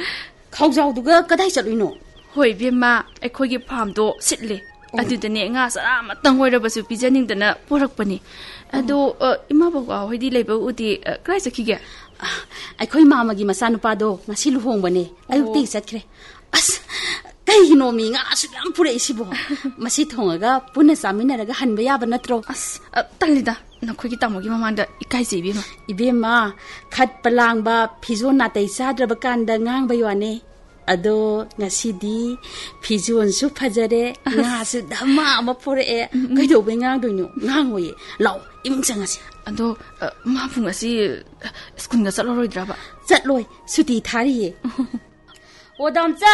ꯈꯥꯎꯖꯥꯎꯗꯨꯒ ꯀꯗꯥꯏ ꯆꯠꯂꯨꯏꯅꯣ ꯍꯣꯏ ꯕꯦꯝꯃ ꯑꯩꯈꯣꯏꯒꯤ ꯐꯥꯔꯝꯗꯣ ꯁꯤꯠꯂꯦ ꯑꯗꯨꯗꯅꯦ ꯉꯥ ꯆꯔꯥ ꯑꯃꯇꯪ ꯑꯣꯏꯔꯕꯁꯨ ꯄꯤꯖꯅꯤꯡꯗꯅ ꯄꯣꯔꯛꯄꯅꯤ ꯑꯗꯣ ꯑ, ꯏꯃꯥ ꯕꯕꯥ ꯍꯣꯏꯗꯤ ꯂꯩꯕ ꯎꯗꯦ ꯑ, ꯀꯗꯥꯏ ꯆꯠꯈꯤꯒꯦ ꯑꯥ, ꯑꯩꯈꯣꯏ ꯃꯥꯃꯒꯤ ꯃꯆꯥꯅꯨꯄꯥꯗꯣ ꯉꯁꯤ ꯂꯨꯍꯣꯡꯕꯅꯦ ꯑꯌꯨꯛꯇꯒꯤ ꯆꯠꯈ꯭ꯔꯦ ꯑꯁ ꯀꯩꯒꯤꯅꯣ ꯃꯤ ꯉꯥꯁꯨ ꯌꯥꯝ ꯄꯨꯔꯛꯏꯁꯤꯕꯣ ꯃꯁꯤ ꯊꯣꯡꯉꯒ ꯄꯨꯟꯅ ꯆꯥꯃꯤꯟꯅꯔꯒ ꯍꯟꯕ ꯌꯥꯕ ꯅꯠꯇ꯭ꯔꯣ ꯑꯁ ꯑ, ꯇꯜꯂꯤꯗ ꯅꯈꯣꯏꯒꯤ ꯇꯥꯃꯣꯒꯤ ꯃꯃꯥꯡꯗ ꯏꯀꯥꯏꯖꯩ ꯏꯕꯦꯝꯃ ꯏꯕꯦꯝꯃ ꯈꯠꯄ ꯂꯥꯡꯕ ꯐꯤꯖꯣꯜ ꯅꯥꯇꯩ ꯆꯥꯗ꯭ꯔꯕ ꯀꯥꯟꯗ ꯉꯥꯡꯕꯩ ꯋꯥꯅꯦ ꯑꯗꯣ ꯉꯁꯤꯗꯤ ꯐꯤꯖꯣꯜꯁꯨ ꯐꯖꯔꯦ ꯉꯥꯁꯨ ꯙꯃꯥ ꯑꯃ ꯄꯨꯔꯛꯑꯦ ꯀꯩꯗꯧꯕꯩ ꯉꯥꯡꯗꯣꯏꯅꯣ ꯉꯥꯡꯉꯣꯏꯌꯦ ꯂꯥꯛꯑꯣ ꯏꯃꯨꯡ ꯆꯪꯉꯁꯤ ꯑꯗꯣ ꯑ, ꯃꯥꯕꯨ ꯉꯁꯤ ꯑ, ꯁ꯭ꯀꯨꯜꯒ ꯆꯠꯂꯔꯣꯏꯗ꯭ꯔꯕ ꯆꯠꯂꯣꯏ ꯁꯨꯇꯤ ꯊꯥꯔꯤꯌꯦ ꯑꯣ ꯗꯥꯝꯆꯥ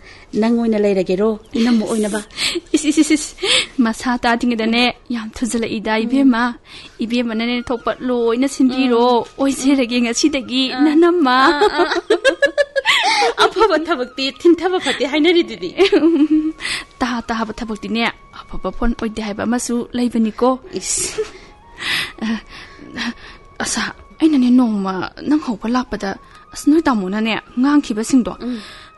ꯅꯪ ꯑꯣꯏꯅ ꯂꯩꯔꯒꯦꯔꯣ ꯏꯅꯝꯃ ꯑꯣꯏꯅꯕ ꯏꯁ ꯏꯁ ꯏꯁ ꯏꯁ ꯃꯁꯥ ꯇꯥꯗ꯭ꯔꯤꯉꯩꯗꯅꯦ ꯌꯥꯝ ꯊꯨꯖꯜꯂꯛꯏꯗ ꯏꯕꯦꯝꯃ ꯏꯕꯦꯝꯃꯅꯅꯦꯊꯣꯛꯄ ꯂꯣꯏꯅ ꯁꯤꯟꯕꯤꯔꯣ ꯑꯣꯏꯖꯔꯒꯦ ꯉꯁꯤꯗꯒꯤ ꯅꯅꯝꯃ ꯑꯐꯕ ꯊꯕꯛꯇꯤ ꯊꯤꯟꯊꯕ ꯐꯠꯇꯦ ꯍꯥꯏꯅꯔꯤꯗꯨꯗꯤ ꯇꯥ ꯇꯥꯕ ꯊꯕꯛꯇꯤꯅꯦ ꯑꯐꯕ ꯐꯣꯟ ꯑꯣꯏꯗꯦ ꯍꯥꯏꯕ ꯑꯃꯁꯨ ꯂꯩꯕꯅꯤꯀꯣ ꯏꯁ ꯑꯁꯥ ꯑꯩꯅꯅꯦ ꯅꯣꯡꯃ ꯅꯪ ꯍꯧꯕ ꯂꯥꯛꯄꯗ ꯑꯁ ꯅꯣꯏ ꯇꯥꯃꯣꯅꯅꯦ ꯉꯥꯡꯈꯤꯕꯁꯤꯡꯗꯣ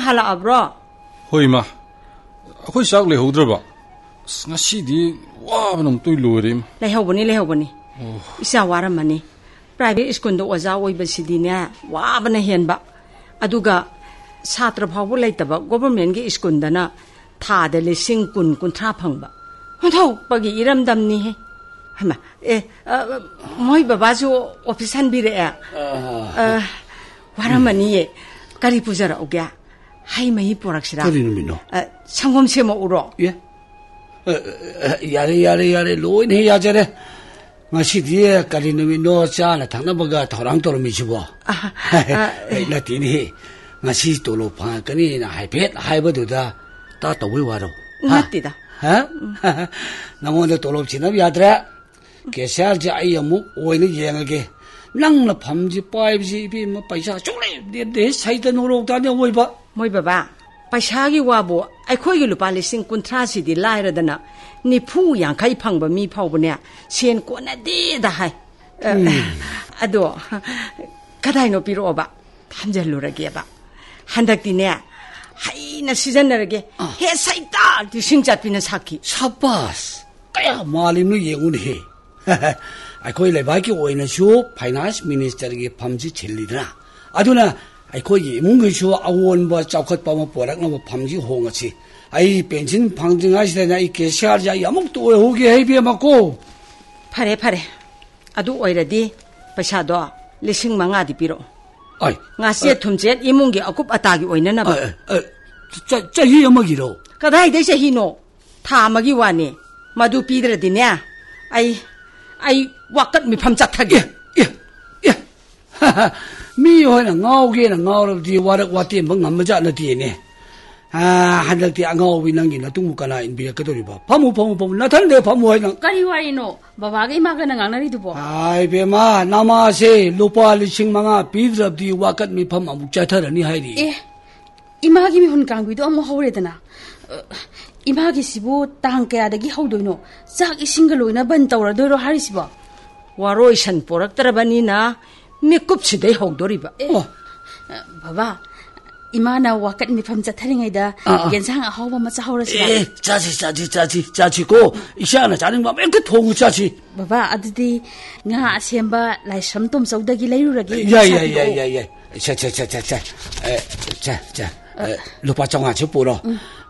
ꯍꯜꯂꯛꯑꯕ꯭ꯔꯣ ꯍꯣꯏ ꯏꯃꯥ ꯑꯩꯈꯣꯏ ꯆꯥꯛ ꯂꯩꯍꯧꯗ꯭ꯔꯕ ꯑꯁ ꯉꯁꯤꯗꯤ ꯋꯥꯕꯅ ꯑꯃꯨꯛꯇꯣꯏ ꯂꯣꯏꯔꯦ ꯏꯃꯥ ꯂꯩꯍꯧꯕꯅꯤ ꯂꯩꯍꯧꯕꯅꯤ ꯏꯆꯥ ꯋꯥꯔꯝꯃꯅꯤ ꯄ꯭ꯔꯥꯏꯚꯦꯠ ꯁ꯭ꯀꯨꯜꯗ ꯑꯣꯖꯥ ꯑꯣꯏꯕꯁꯤꯗꯤꯅꯦ ꯋꯥꯕꯅ ꯍꯦꯟꯕ ꯑꯗꯨꯒ ꯁꯥꯇ꯭ꯔ ꯐꯥꯎꯕ ꯂꯩꯇꯕ ꯒꯣꯚꯔꯟꯃꯦꯟꯠꯒꯤ ꯁ꯭ꯀꯨꯜꯗꯅ ꯊꯥꯗ ꯂꯤꯁꯤꯡ ꯀꯨꯟ ꯀꯨꯟꯊ꯭ꯔꯥ ꯐꯪꯕ ꯑꯣꯟꯊꯣꯛꯄꯒꯤ ꯏꯔꯝꯗꯝꯅꯤꯍꯦ ꯍꯩꯃꯥ ꯑꯦ ꯑ, ꯃꯣꯏ ꯕꯕꯥꯁꯨ ꯑꯣꯐꯤꯁ ꯍꯟꯕꯤꯔꯛꯑꯦ ꯑ, ꯋꯥꯔꯝꯃꯅꯤꯌꯦ ꯀꯔꯤ ꯄꯨꯖꯔꯛꯎꯒꯦ 하이마이 보락시라. 그리는미노 아 참검세 먹으러 예? 야레 야레 야레 로인해 야자레 마시 뒤에 가리노미노 자나 당나버가 더랑 더름이 집어. 아나 뒤니. 마시 돌로 파가니 하이벳 하이버도다. 다 더위 와로 맞디다. 하 나모네 돌로 지나 야드라 게샬 자이야무 오이니 예응게. ꯅꯪꯅ ꯐꯝꯁꯤ ꯄꯥꯏꯕꯁꯤ ꯏꯕꯦꯝꯃ ꯄꯩꯁꯥ ꯆꯨꯛꯂꯦ ꯂꯦꯞꯇꯦ ꯁꯩꯇ ꯅꯣꯔꯣꯛꯇꯥꯅꯦ ꯑꯣꯏꯕ ꯃꯣꯏ ꯕꯕꯥ ꯄꯩꯁꯥꯒꯤ ꯋꯥꯕꯨ ꯑꯩꯈꯣꯏꯒꯤ ꯂꯨꯄꯥ ꯂꯤꯁꯤꯡ ꯀꯨꯟꯊ꯭ꯔꯥꯁꯤꯗꯤ ꯂꯥꯏꯔꯗꯅ ꯅꯤꯐꯨ ꯌꯥꯡꯈꯩ ꯐꯪꯕ ꯃꯤ ꯐꯥꯎꯕꯅꯦ ꯁꯦꯟ ꯀꯣꯟꯅꯗꯦꯗ ꯍꯥꯏ ꯑ, ꯑꯗꯣ ꯀꯗꯥꯏꯅꯣ ꯄꯤꯔꯛꯑꯣꯕ ꯊꯝꯖꯜꯂꯨꯔꯒꯦꯕ ꯍꯟꯗꯛꯇꯤꯅꯦ ꯍꯩꯅ ꯁꯤꯖꯤꯟꯅꯔꯒꯦ ꯍꯦ ꯁꯩꯇ ꯂꯤꯁꯤꯡ ꯆꯠꯄꯤꯅ ꯁꯥꯈꯤ ꯁꯕꯥꯁ ꯀꯌꯥ ꯃꯥꯜꯂꯤꯕꯅꯣ ꯌꯦꯡꯉꯨꯅꯦꯍꯦ 아이 거기 레바기 오이는 쇼 파이나스 미니스터기 밤지 젤리드나 아두나 아이 거기 뭔가 쇼 아원 뭐 자컷 밤어 보락 뭐 밤지 홍어치 아이 벤진 방증하시다냐 이 개시하자 야목도 오게 해비에 맞고 파래 파래 아두 오이라디 빠샤도 리싱 망아디 비로 아이 나시에 아, 툼젯 이문기 아굽 아따기 오이는 봐 아, 자, 자, 이 여먹이로. 그다이 대신 희노. 다 먹이 와니. 마두 삐드르디냐. 아이, ai 挖吉咪噴窒他嘅，咪可能拗嘅能拗到啲挖得挖啲唔啱咪窒到啲呢。啊，係到啲阿拗邊能見到都冇緊啦，唔俾佢到啲噃，跑冇跑冇跑冇，嗱睇你跑冇係能。嗰啲話呢，爸爸嘅媽嘅能硬啦呢度噃。係別嘛，那嘛些老婆你請媽啊，別入啲挖吉咪噴埋木窒他人呢係啲。誒，姨媽嘅咪混講佢都冇好嚟得啦。伊妈的媳妇，打他家的鸡好多人哦，只一根肉，那半头肉都要好几只吧。我罗医生婆，那打扮呢，没裤子带好多人吧？哦，爸爸，伊妈那瓦克没饭吃，哪里去打？人家好嘛，没吃好肉食吧？哎，炸鸡，炸鸡，炸鸡，炸鸡，哥，伊些那炸的嘛，没够汤的炸鸡。爸爸，阿弟，那阿婶吧，来上桶水打鸡来油来鸡，来油来鸡。哎哎哎哎哎，切切切切切，哎切切，哎六百张啊，全部咯。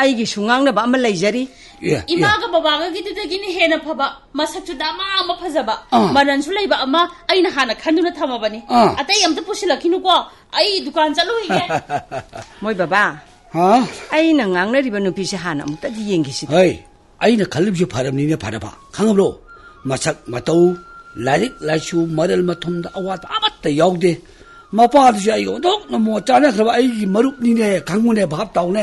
ꯑꯩꯒꯤꯁꯨ ꯉꯥꯡꯅꯕ ꯑꯃ ꯂꯩꯖꯔꯤ ꯏꯃꯥꯒ ꯕꯕꯥꯒꯒꯤꯗꯨꯗꯒꯤꯅ ꯍꯦꯟꯅ ꯐꯕ ꯃꯁꯛꯁꯨ ꯗꯃꯥ ꯑꯃ ꯐꯖꯕ ꯃꯅꯟꯁꯨ ꯂꯩꯕ ꯑꯃ ꯑꯩꯅ ꯍꯥꯟꯅ ꯈꯟꯗꯨꯅ ꯊꯝꯃꯕꯅꯤ ꯑꯇꯩ ꯑꯝꯇ ꯄꯨꯁꯤꯜꯂꯛꯈꯤꯅꯨꯀꯣ ꯑꯩ ꯗꯨꯀꯥꯟ ꯆꯠꯂꯨꯏꯒꯦ ꯃꯣꯏ ꯕꯕꯥ ꯑꯩꯅ ꯉꯥꯡꯅꯔꯤꯕ ꯅꯨꯄꯤꯁꯦ ꯍꯥꯟꯅ ꯑꯃꯨꯛꯇꯗꯤ ꯌꯦꯡꯈꯤꯁꯤꯗ ꯍꯣꯏ ꯑꯩꯅ ꯈꯜꯂꯤꯕꯁꯨ ꯐꯔꯕꯅꯤꯅꯦ ꯐꯔꯕ ꯈꯪꯉꯕ꯭ꯔꯣ ꯃꯁꯛ ꯃꯇꯧ ꯂꯥꯏꯔꯤꯛ ꯂꯥꯏꯁꯨ ꯃꯔꯜ ꯃꯊꯨꯝꯗ ꯑꯋꯥꯠꯄ ꯑꯃꯠꯇ ꯌꯥꯎꯗꯦ ꯃꯄꯥꯗꯨꯁꯨ ꯑꯩꯒ ꯑꯣꯟꯊꯣꯛꯅ ꯃꯣꯠ ꯆꯥꯅꯈ꯭ꯔꯕ ꯑꯩꯒꯤ ꯃꯔꯨꯞꯅꯤꯅꯦ ꯈꯪꯉꯨꯅꯦ ꯚꯥꯞ ꯇꯧꯅꯦ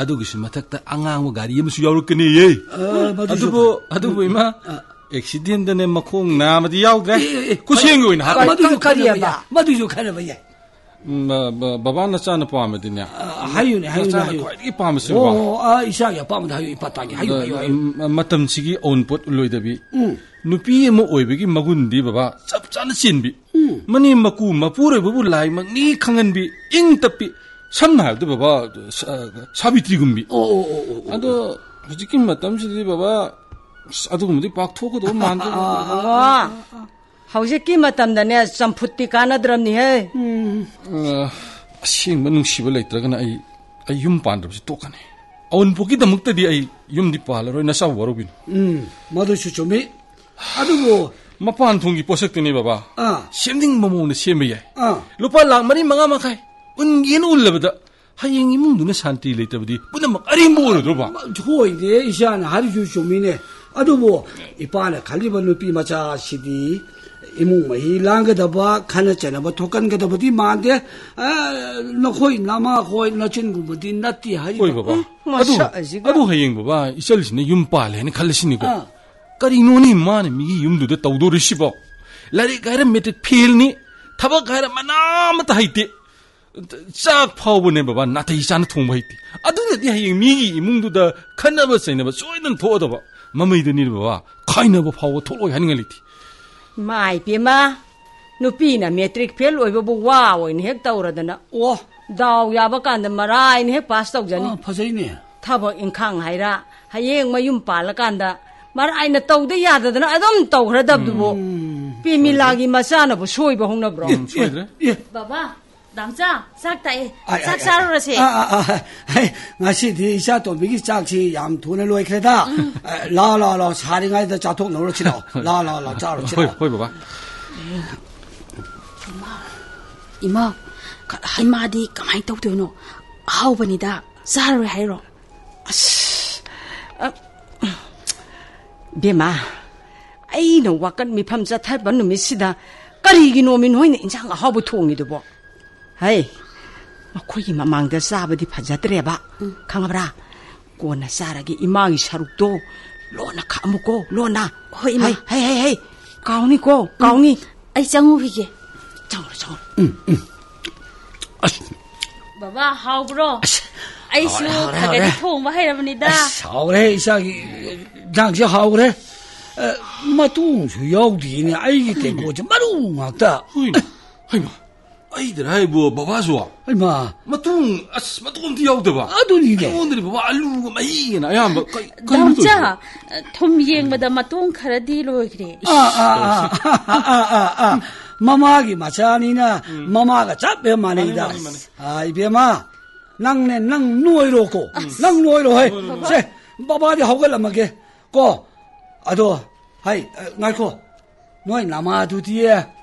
ꯑꯗꯨꯒꯤꯁꯨ ꯃꯊꯛꯇ ꯑꯉꯥꯡꯕ ꯒꯥꯔꯤ ꯑꯃꯁꯨ ꯌꯥꯎꯔꯛꯀꯅꯤꯌꯦ ꯑꯗꯨꯕꯨ ꯑꯗꯨꯕꯨ ꯏꯃꯥ ꯑꯦꯛꯁꯤꯗꯦꯟꯗꯅꯦ ꯃꯈꯣꯡ ꯅꯥꯕꯗꯤ ꯌꯥꯎꯗ꯭ꯔꯦ ꯈꯨꯠꯁꯦꯝꯒꯤ ꯑꯣꯏꯅ ꯍꯥꯞꯄ ꯃꯗꯨꯁꯨ ꯈꯟꯅꯕ ꯃꯗꯨꯁꯨ ꯈꯟꯅꯕ ꯌꯥꯏ ꯕꯕꯥ ꯅꯆꯥꯅ ꯄꯥꯝꯃꯗꯤꯅꯦ ꯍꯥꯏꯌꯨꯅꯦ ꯍꯥꯏꯌꯨꯅꯦ ꯍꯥꯏꯌꯨ ꯈ꯭ꯋꯥꯏꯗꯒꯤ ꯄꯥꯝꯕꯁꯦ ꯑꯣ ꯏꯁꯥꯒꯤ ꯑꯄꯥꯝꯕꯗ ꯍꯥꯏꯌꯨ ꯏꯄꯥ ꯇꯥꯒꯤ ꯍꯥꯏꯌꯨ ꯍꯥꯏꯌꯨ ꯃꯇꯝꯁꯤꯒꯤ ꯑꯣꯟꯄꯣꯠ ꯎꯠꯂꯣꯏꯗꯕꯤ ꯅꯨꯄꯤ ꯑꯃ ꯑꯣꯏꯕꯒꯤ ꯃꯒꯨꯟꯗꯤ ꯕꯕꯥ ꯆꯞ ꯆꯥꯅ ꯆꯦꯟꯕꯤ ꯃꯅꯤ ꯃꯀꯨ ꯃꯄꯨꯔꯣꯏꯕꯕꯨ ꯂꯥꯏꯃꯛꯅꯤ ꯈꯪꯍꯟꯕꯤ ꯏꯪ ꯇꯞꯄꯤ सन्न हाब सात्री गुम्ब अझ बबा चम्फुटी कान अस्रगन पानी तोकने अवनपोदम पाल नै चुम् म पोसक्ने बबा लु ल 은긴 올라보다 하영이 문 눈에 산티 일에 때부디 뿌는 막 아리 모르 들어봐 저이데 이샤나 하리 주쇼미네 아도 뭐 이빠나 갈리바 루피 마차 시디 이무 마이 랑가다 봐 칸나 잖아 뭐 토칸 가다 버디 마데 아 너호이 나마 호이 너친 부디 나티 하리 호이 봐봐 아도 아도 하영 봐봐 이설시네 윤빨레니 칼시니고 까리노니 마네 미기 윤두데 타우도르시보 라리 가르 메테 필니 타바 가르 마나마타 하이테 쫙 퍼보내봐봐 나한테 이사는 통보했디 아두네 야 미기 이몽도다 칸나버 써이나봐 쏘이는 도어다봐 마마이든 이리봐봐 카이나버 파워 토로 하는 걸리디 마이 비마 नुपीना मेट्रिक फेल ओइबबो वा ओइन हेक तौरदना ओ दाव याबा कांद मराइन हेक पास तौजनी फजैने हाइरा मयुम तौदे याददना बाबा 남자 싹 다해 아이, 싹 아이, 사르러세 아, 아, 아, 아이, ngasi di isa to bigi chakchi yam thune loi khreda la la la sari ngai da chathok no chiro la la la cha ro 헐, chiro 헐, 봐봐. 이모, 그, 이마디 가만히 떠도노. 아우버니다. 쌀을 해로. ꯕꯦꯃꯥ ꯑꯩꯅ ꯋꯥꯀꯠ ꯃꯤꯐꯝ ꯆꯠꯊꯕ ꯅꯨꯃꯤꯠꯁꯤꯗ ꯀꯔꯤꯒꯤꯅꯣ ꯃꯤ ꯅꯣꯏꯅ ꯏꯟꯁꯥꯡ ꯑꯍꯥꯎꯕ ꯊꯣꯡꯉꯤꯗꯨꯕꯣ ꯍꯩ ꯃꯈꯣꯏꯒꯤ ꯃꯃꯥꯡꯗ ꯆꯥꯕꯗꯤ ꯐꯖꯗ꯭ꯔꯦꯕ ꯈꯪꯉꯕ꯭ꯔꯥ ꯀꯣꯟꯅ ꯆꯥꯔꯒꯦ ꯏꯃꯥꯒꯤ ꯁꯔꯨꯛꯇꯣ ꯂꯣꯟꯅ ꯈꯥꯛꯑꯝꯃꯨꯀꯣ ꯂꯣꯟꯅ ꯍꯣꯏ ꯏꯃꯥ ꯍꯩ ꯍꯩ ꯍꯩ ꯀꯥꯎꯅꯤꯀꯣ ꯀꯥꯎꯅꯤ ꯑꯩ ꯆꯪꯉꯨꯈꯤꯒꯦ ꯆꯪꯉꯨꯔꯣ ꯆꯪꯉꯨꯔꯣ ꯎꯝ ꯎꯝ ꯑꯁ ꯕꯕꯥ ꯍꯥꯎꯕ꯭ꯔꯣ ꯑꯩꯁꯨ ꯈꯒꯗꯤ ꯊꯣꯡꯕ ꯍꯩꯔꯕꯅꯤꯗ ꯍꯥꯎꯔꯦ ꯏꯆꯥꯒꯤ ꯏꯟꯖꯥꯡꯁꯦ ꯍꯥꯎꯔꯦ ꯃꯇꯨꯡꯁꯨ ꯌꯥꯎꯗꯦꯅꯦ ꯑꯩꯒꯤ ꯇꯦꯡꯀꯣꯠꯁꯦ ꯃꯔꯨ ꯉꯥꯛꯇ ꯍꯩꯃ 하오래, 가게디 하오래. 통마 해라버니다 하오래 이사기 장시 하오래 마뚱수 여우디니 아이기 때고 좀 마루 막다 허이마, 허이마. 아이들, 아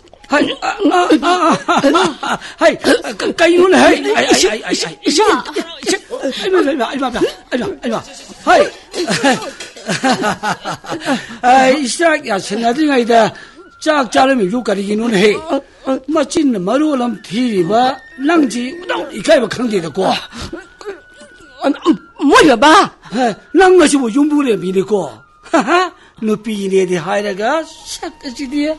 系啊啊啊，系鸡丸系，哎哎哎哎，一下，哎咪咪咪，哎咪咪，哎咪哎咪，系，哎，一下也是那点来的，家家里面有个的鸡丸系，我今日没罗啷提的吧，啷子，一开不肯定的过，莫有吧，啷个是我用不了米的过，哈哈。那毕业的还那个啥子的？